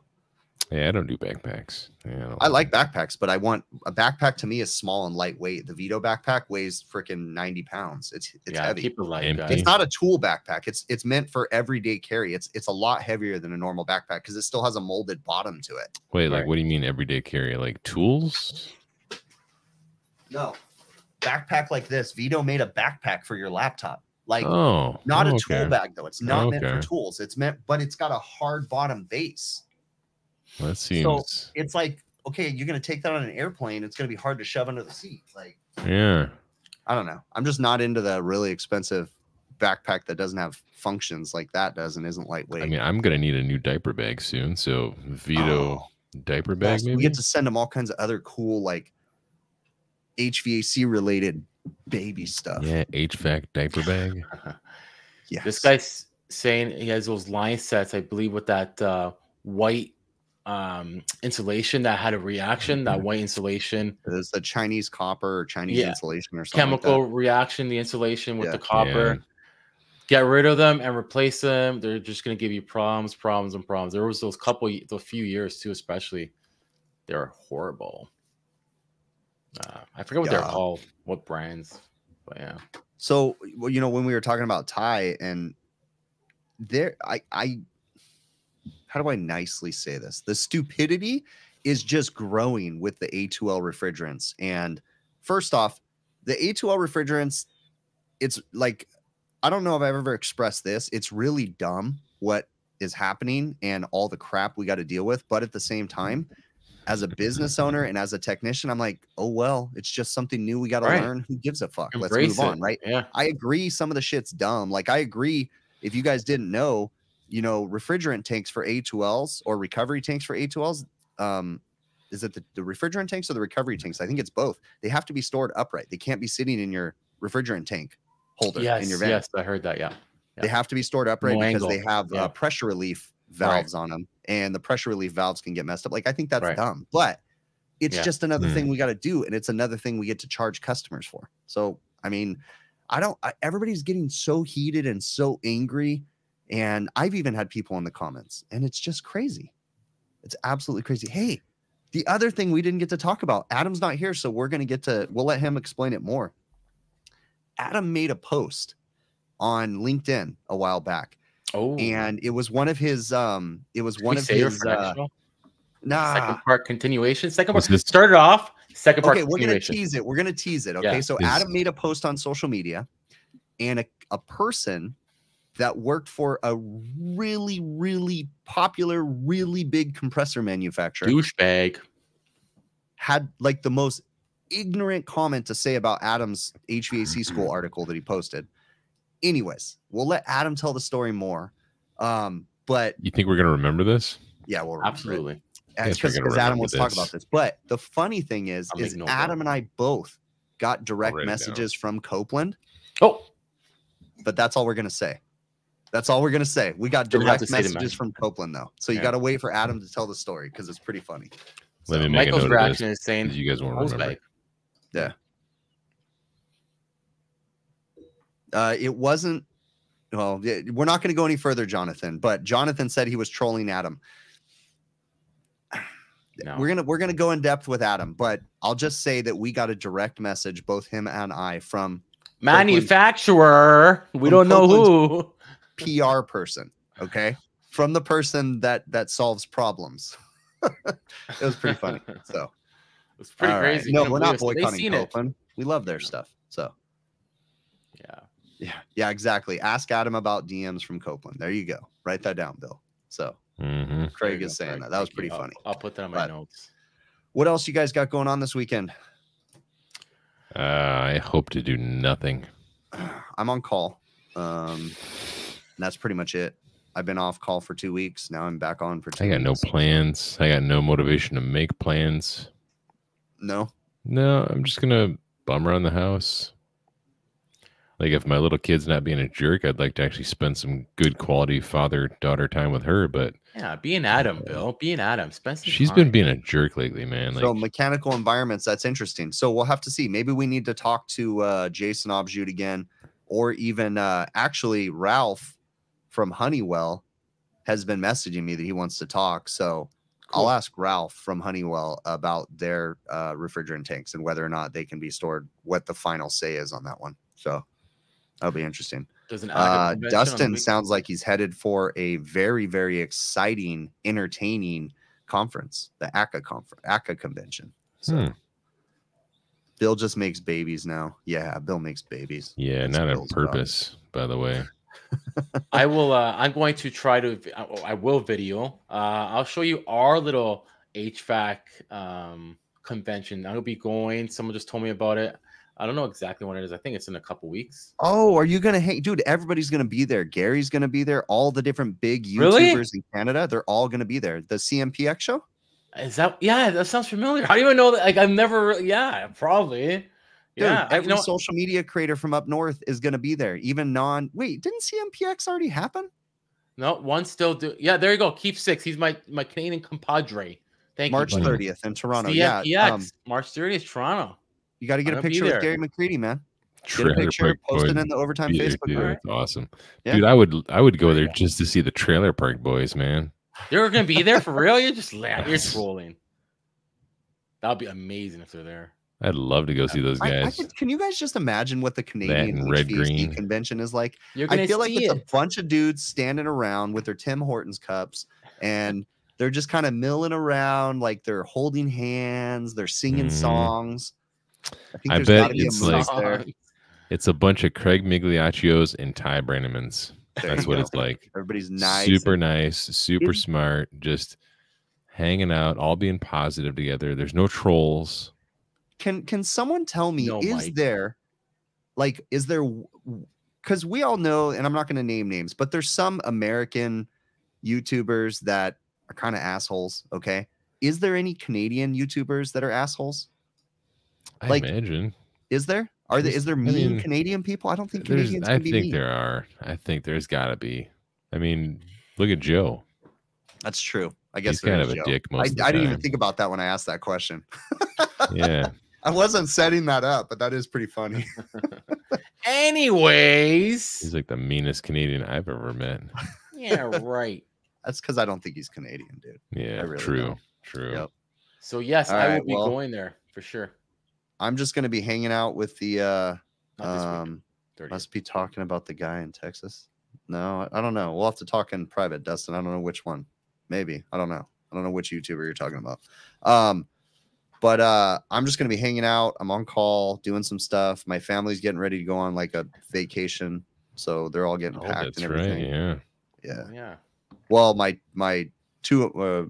Yeah, I don't do backpacks. Yeah, don't I like backpacks, but I want a backpack to me is small and lightweight. The Veto backpack weighs freaking 90 pounds. It's it's yeah, heavy. keep it light. Empty. guys. it's not a tool backpack. It's it's meant for everyday carry. It's it's a lot heavier than a normal backpack because it still has a molded bottom to it. Wait, like, Right. what do you mean everyday carry? Like tools? No. Backpack like this. Veto made a backpack for your laptop. Like oh, not oh, a tool okay. bag though. It's not oh, meant Okay. for tools. It's meant, but it's got a hard bottom base. Well, that seems, So It's like, okay, you're gonna take that on an airplane. It's gonna be hard to shove under the seat. Like, yeah. I don't know. I'm just not into the really expensive backpack that doesn't have functions like that does and isn't lightweight. I mean, I'm gonna need a new diaper bag soon. So Veto Oh, diaper bag, Yes, we maybe. get to send them all kinds of other cool like HVAC related baby stuff. yeah, HVAC diaper bag. yeah. This guy's saying he has those line sets, I believe, with that uh, white um insulation that had a reaction, that white insulation, It's the Chinese copper or Chinese Yeah. insulation or something. like that. chemical reaction, the insulation with Yeah. the copper. Yeah. Get rid of them and replace them. They're just gonna give you problems, problems, and problems. There was those couple, y- the few years too, especially. They're horrible. Uh, I forget what they're called, what brands, but yeah. So, well, you know, when we were talking about Ty and there, I, I, how do I nicely say this? The stupidity is just growing with the A2L refrigerants. And first off, the A2L refrigerants, it's like, I don't know if I've ever expressed this. It's really dumb what is happening and all the crap we got to deal with. But at the same time, as a business owner and as a technician, I'm like, oh, well, it's just something new we got to Right. learn. Who gives a fuck? Let's Embrace move on, right? Yeah. I agree some of the shit's dumb. Like I agree if you guys didn't know, you know, refrigerant tanks for A2Ls or recovery tanks for A2Ls, um, is it the, the refrigerant tanks or the recovery tanks? I think it's both. They have to be stored upright. They can't be sitting in your refrigerant tank holder Yes, in your van. yes, I heard that. Yeah. They have to be stored upright No because they have yeah. uh, pressure relief valves on them, and the pressure relief valves can get messed up. Like I think that's Right. dumb, but it's Yeah. just another Hmm. thing we got to do, and it's another thing we get to charge customers for. So I mean, I don't. I, everybody's getting so heated and so angry, and I've even had people in the comments, and it's just crazy. It's absolutely crazy. Hey, the other thing we didn't get to talk about, Adam's not here, so we're gonna get to. We'll let him explain it more. Adam made a post on LinkedIn a while back, Oh, and it was one of his. Um, it was Can one of his. Uh, nah. second part continuation. Second part this- started off. Second part Okay, we're gonna tease it. We're gonna tease it. Okay, Yeah. so Is- Adam made a post on social media, and a, a person that worked for a really, really popular, really big compressor manufacturer Douchebag. had like the most ignorant comment to say about Adam's HVAC school article that he posted. Anyways, we'll let Adam tell the story more. Um, but You think we're gonna remember this? yeah, we'll remember. Absolutely. Because Adam remember wants to talk about this. But the funny thing is, I'll is note Adam down. and I both got direct write it down. messages from Copeland, Oh, but that's all we're gonna say. That's all we're gonna say. We got direct to say the messages from Copeland though, so you Yeah. got to wait for Adam to tell the story because it's pretty funny. Let So- me make a Michael's note of reaction this is saying, 'cause you guys won't remember. Douchebag. Uh, it wasn't. Well, we're not going to go any further, Jonathan. But Jonathan said he was trolling Adam. No. We're gonna we're gonna go in depth with Adam, but I'll just say that we got a direct message, both him and I, from Manufacturer. We From don't know who. PR person. Okay, from the person that that solves problems. it was pretty funny. So It's pretty all right. crazy. No, we're not believe it. So they boycotting it. We love their stuff. So Yeah. Yeah, yeah, exactly. Ask Adam about DMs from Copeland. There you go. Write that down, Bill. So hmm Craig you go, is saying Craig. that. That was pretty you. I'll- funny. I'll put that on my But- notes. What else you guys got going on this weekend? Uh, I hope to do nothing. I'm on call. Um, that's pretty much it. I've been off call for two weeks. Now I'm back on for two. I got no plans. I got no motivation to make plans. No. No, I'm just gonna bum around the house. Like if my little kid's not being a jerk, I'd like to actually spend some good quality father daughter time with her. But Yeah, be an Adam, Bill. Be an Adam. Spend some she's time. been being a jerk lately, man. Like so mechanical environments. That's interesting. So we'll have to see. Maybe we need to talk to uh, Jason Obrzut again, or even uh, actually Ralph from Honeywell has been messaging me that he wants to talk. So Cool. I'll ask Ralph from Honeywell about their uh, refrigerant tanks and whether or not they can be stored. What the final say is on that one. So that'll be interesting. Does an Uh, convention on the Dustin week- sounds like he's headed for a very, very exciting, entertaining conference, the ACCA conference, ACCA convention. So Hmm. Bill just makes babies now. Yeah, Bill makes babies. yeah, That's not on Bill's job. purpose, by the way. I will. Uh, I'm going to try to. I I will video. Uh, I'll show you our little HVAC um, convention. I'll be going. Someone just told me about it. I don't know exactly when it is. I think it's in a couple weeks. Oh, are you gonna hate, dude? Everybody's gonna be there. Gary's gonna be there. All the different big YouTubers Really? in Canada, they're all gonna be there. The CMPX show. Is that? Yeah, that sounds familiar. How do you even know that? Like I've never. Yeah, probably. Dude, yeah, I- every know, social media creator from up north is gonna be there. Even non. Wait, didn't CMPX already happen? No, one still do. Yeah, there you go. Keep six. He's my my Canadian compadre. Thank March you. buddy. 30th in Toronto. CMPX, Yeah. Um, March 30th, Toronto. You got to get I'm a picture with. Gary McCreadie, man. Get a Trailer picture, Park post it Boys in the overtime be there, Facebook dude. group. That's awesome, Yeah. dude. I would I would go there just to see the Trailer Park Boys, man. They're gonna be there for real. You're just la- you're trolling. That would be amazing if they're there. I'd love to go see those I, I guys. could, can you guys just imagine what the Canadian red green. convention is like? You're gonna I feel like it's it. a bunch of dudes standing around with their Tim Hortons cups and they're just kind of milling around, like they're holding hands, they're singing Mhm. songs. I I bet gotta be a it's like- there. It's a bunch of Craig Migliaccios and Ty Branamans. That's what go. it's like. Everybody's nice. Super nice, super Is- smart, just hanging out, all being positive together. There's no trolls. Can can someone tell me No, is Mike. there like is there because we all know and I'm not going to name names, but there's some American YouTubers that are kind of assholes. Okay, is there any Canadian YouTubers that are assholes? I Like, imagine. Is there? Are? There's- Is there I mean, mean, Canadian people? I don't think There's, Canadians I can be think mean. there are. I think there's got to be. I mean, look at Joe. That's true. I guess He's kind is, of a Joe. dick I, most of the I didn't even think about that when I asked that question. Yeah. I wasn't setting that up, but that is pretty funny. Anyways, He's like the meanest Canadian I've ever met. yeah, right. That's because I don't think he's Canadian, dude. Yeah, really true. don't. True. Yep. So yes, All I will be well- going there for sure. I'm just gonna be hanging out with the uh Not um must be talking about the guy in Texas. No, I I don't know. We'll have to talk in private, Dustin. I don't know which one. Maybe. I don't know. I don't know which YouTuber you're talking about. Um, but uh I'm just gonna be hanging out. I'm on call, doing some stuff. My family's getting ready to go on like a vacation. So they're all getting Oh, packed that's and right. everything. Yeah. Yeah. yeah. Well, my my two uh,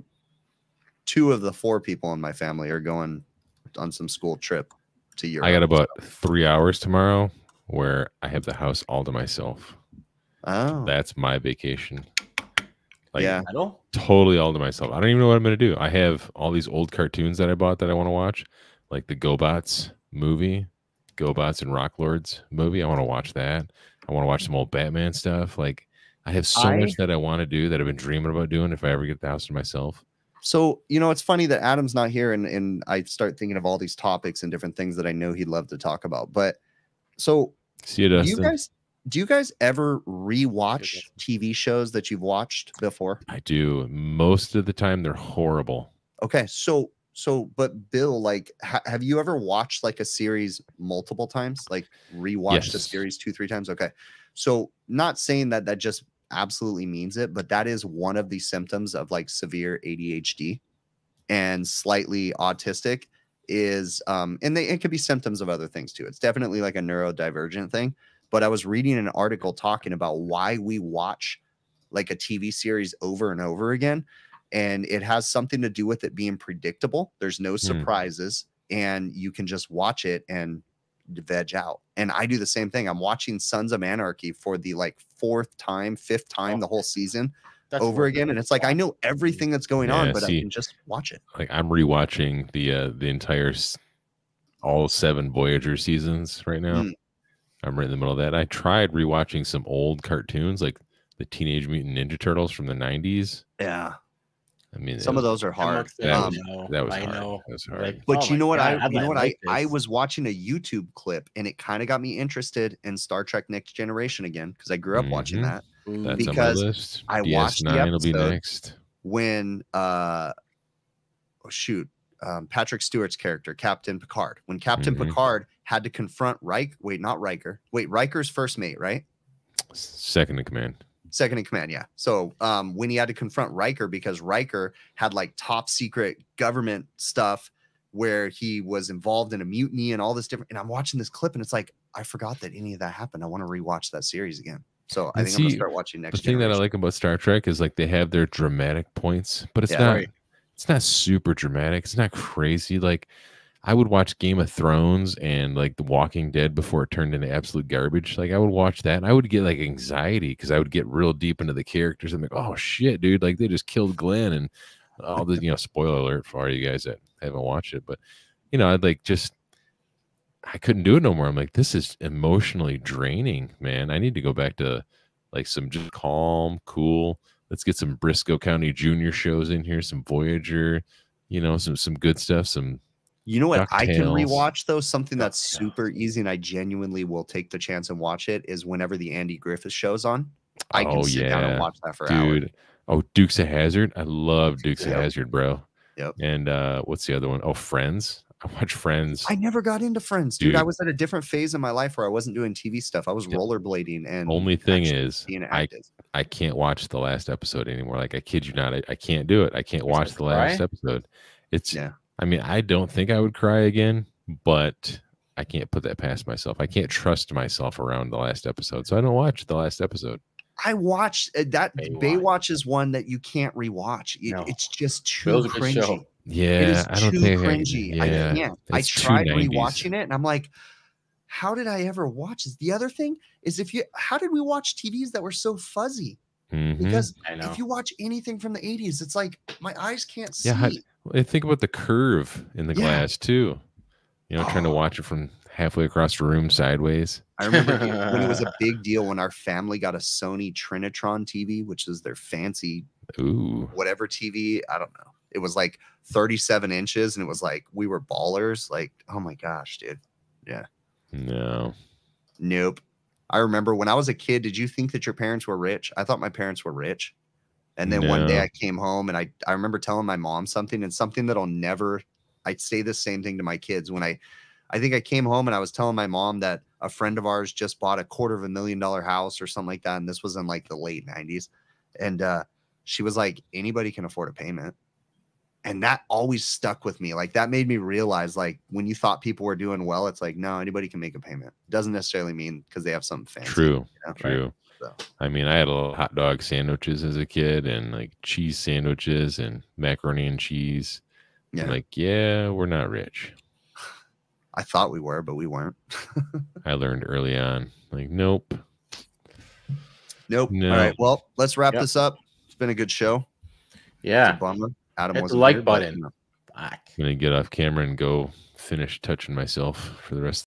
two of the four people in my family are going on some school trip to Europe. I got about three hours tomorrow where I have the house all to myself. oh That's my vacation. Like Yeah. Totally all to myself. I don't even know what I'm gonna do. I have all these old cartoons that I bought that I want to watch, like the GoBots movie, GoBots and Rock Lords movie. I want to watch that. I want to watch some old Batman stuff. Like I have so I- much that I want to do that I've been dreaming about doing if I ever get the house to myself. So you know, it's funny that Adam's not here, and and I start thinking of all these topics and different things that I know he'd love to talk about. But so, See you, Dustin. you guys, do you guys ever rewatch TV shows that you've watched before? I do. Most of the time, they're horrible. Okay, so so, but Bill, like, ha- have you ever watched like a series multiple times, like rewatched a Yes. series two, three times? Okay, so not saying that that just absolutely means it, but that is one of the symptoms of like severe ADHD and slightly autistic is um and they it could be symptoms of other things too. It's definitely like a neurodivergent thing. But I was reading an article talking about why we watch like a TV series over and over again and it has something to do with it being predictable. There's no surprises, and you can just watch it and veg out. And I do the same thing. I'm watching Sons of Anarchy for the like fourth time, fifth time, Oh, the whole season That's over again. And it's like I know everything that's going on, but see- I can just watch it. Like I'm rewatching the uh the entire all seven Voyager seasons right now. Mm. I'm right in the middle of that. I tried rewatching some old cartoons like the Teenage Mutant Ninja Turtles from the 90s. Yeah, I mean, some of those are hard. not That I was- that was I hard. know. That was hard. Like, But oh you know what God, I you did know what I like I this? was watching a YouTube clip and it kind of got me interested in Star Trek Next Generation again because I grew up watching Mhm. that That's because on my list. I watched the DS9 will be episode. next. when uh oh shoot um, Patrick Stewart's character Captain Picard when Captain Mhm. Picard had to confront Reich wait not Riker wait Riker's first mate right Second in command. Second in command yeah so um when he had to confront Riker because Riker had like top secret government stuff where he was involved in a mutiny and all this different and I'm watching this clip and it's like I forgot that any of that happened I want to rewatch that series again so I And think I'm gonna start watching next the thing that I like about Star Trek is like they have their dramatic points, but it's Yeah. not Right. it's not super dramatic. It's not crazy. Like I would watch Game of Thrones and like The Walking Dead before it turned into absolute garbage. Like I would watch that and I would get like anxiety because I would get real deep into the characters and like, oh shit, dude, like they just killed Glenn and all the you know, spoiler alert for all you guys that haven't watched it. But you know, I'd like just I couldn't do it no more. I'm like, this is emotionally draining, man. I need to go back to like some just calm, cool. Let's get some Brisco County Junior shows in here, some Voyager, you know, some some good stuff, some You know what I can rewatch though? Something that's super easy and I genuinely will take the chance and watch it is whenever the Andy Griffith show's on. I can Oh, sit down and yeah, watch that for hours. dude. Oh, Dukes of Hazzard. I love Dukes of Hazzard, bro. Yep. And uh what's the other one? Oh, Friends. I watch Friends. I never got into Friends, dude. I was at a different phase in my life where I wasn't doing TV stuff. I was Yep. rollerblading and Only thing is, I. I can't watch the last episode anymore. Like I kid you not, I, I can't do it. I can't watch the last episode. It's Yeah. I mean, I don't think I would cry again, but I can't put that past myself. I can't trust myself around the last episode. So I don't watch the last episode. I watched uh, that Baywatch. Baywatch. is one that you can't rewatch. It- No. It's just too That was show. cringy. Yeah, is I don't too think cringy. I, I, yeah, can't. I tried 90s. rewatching it and I'm like, how did I ever watch this? The other thing is if you how did we watch TVs that were so fuzzy? Mhm. Because if you watch anything from the 80s, it's like my eyes can't see. Yeah, how- Well, think about the curve in the Yeah. glass too. You know, trying to Oh. watch it from halfway across the room sideways. I remember when it was a big deal when our family got a Sony Trinitron TV, which is their fancy Ooh, whatever TV. I don't know. It was like 37 inches and it was like we were ballers. Like, oh my gosh, dude. Yeah. No. Nope. I remember when I was a kid, did you think that your parents were rich? I thought my parents were rich. And then one day I came home and I, I remember telling my mom something and something that I'll never, I'd say the same thing to my kids. When I, I think I came home and I was telling my mom that a friend of ours just bought a quarter of a million dollar house or something like that. And this was in like the late 90s. And uh, she was like, anybody can afford a payment. And that always stuck with me. Like that made me realize, like, when you thought people were doing well, it's like, no, anybody can make a payment. Doesn't necessarily mean because they have something fancy. True. you know? True. So- I mean, I had a little hot dog sandwiches as a kid and like cheese sandwiches and macaroni and cheese. I'm like, yeah, we're not rich. I thought we were, but we weren't. I learned early on. Like, nope. Nope. No. All right. Well, let's wrap Yep. this up. It's been a good show. It's a yeah. bummer. Adam wasn't like here, but, button. you know, I'm gonna get off camera and go finish touching myself for the rest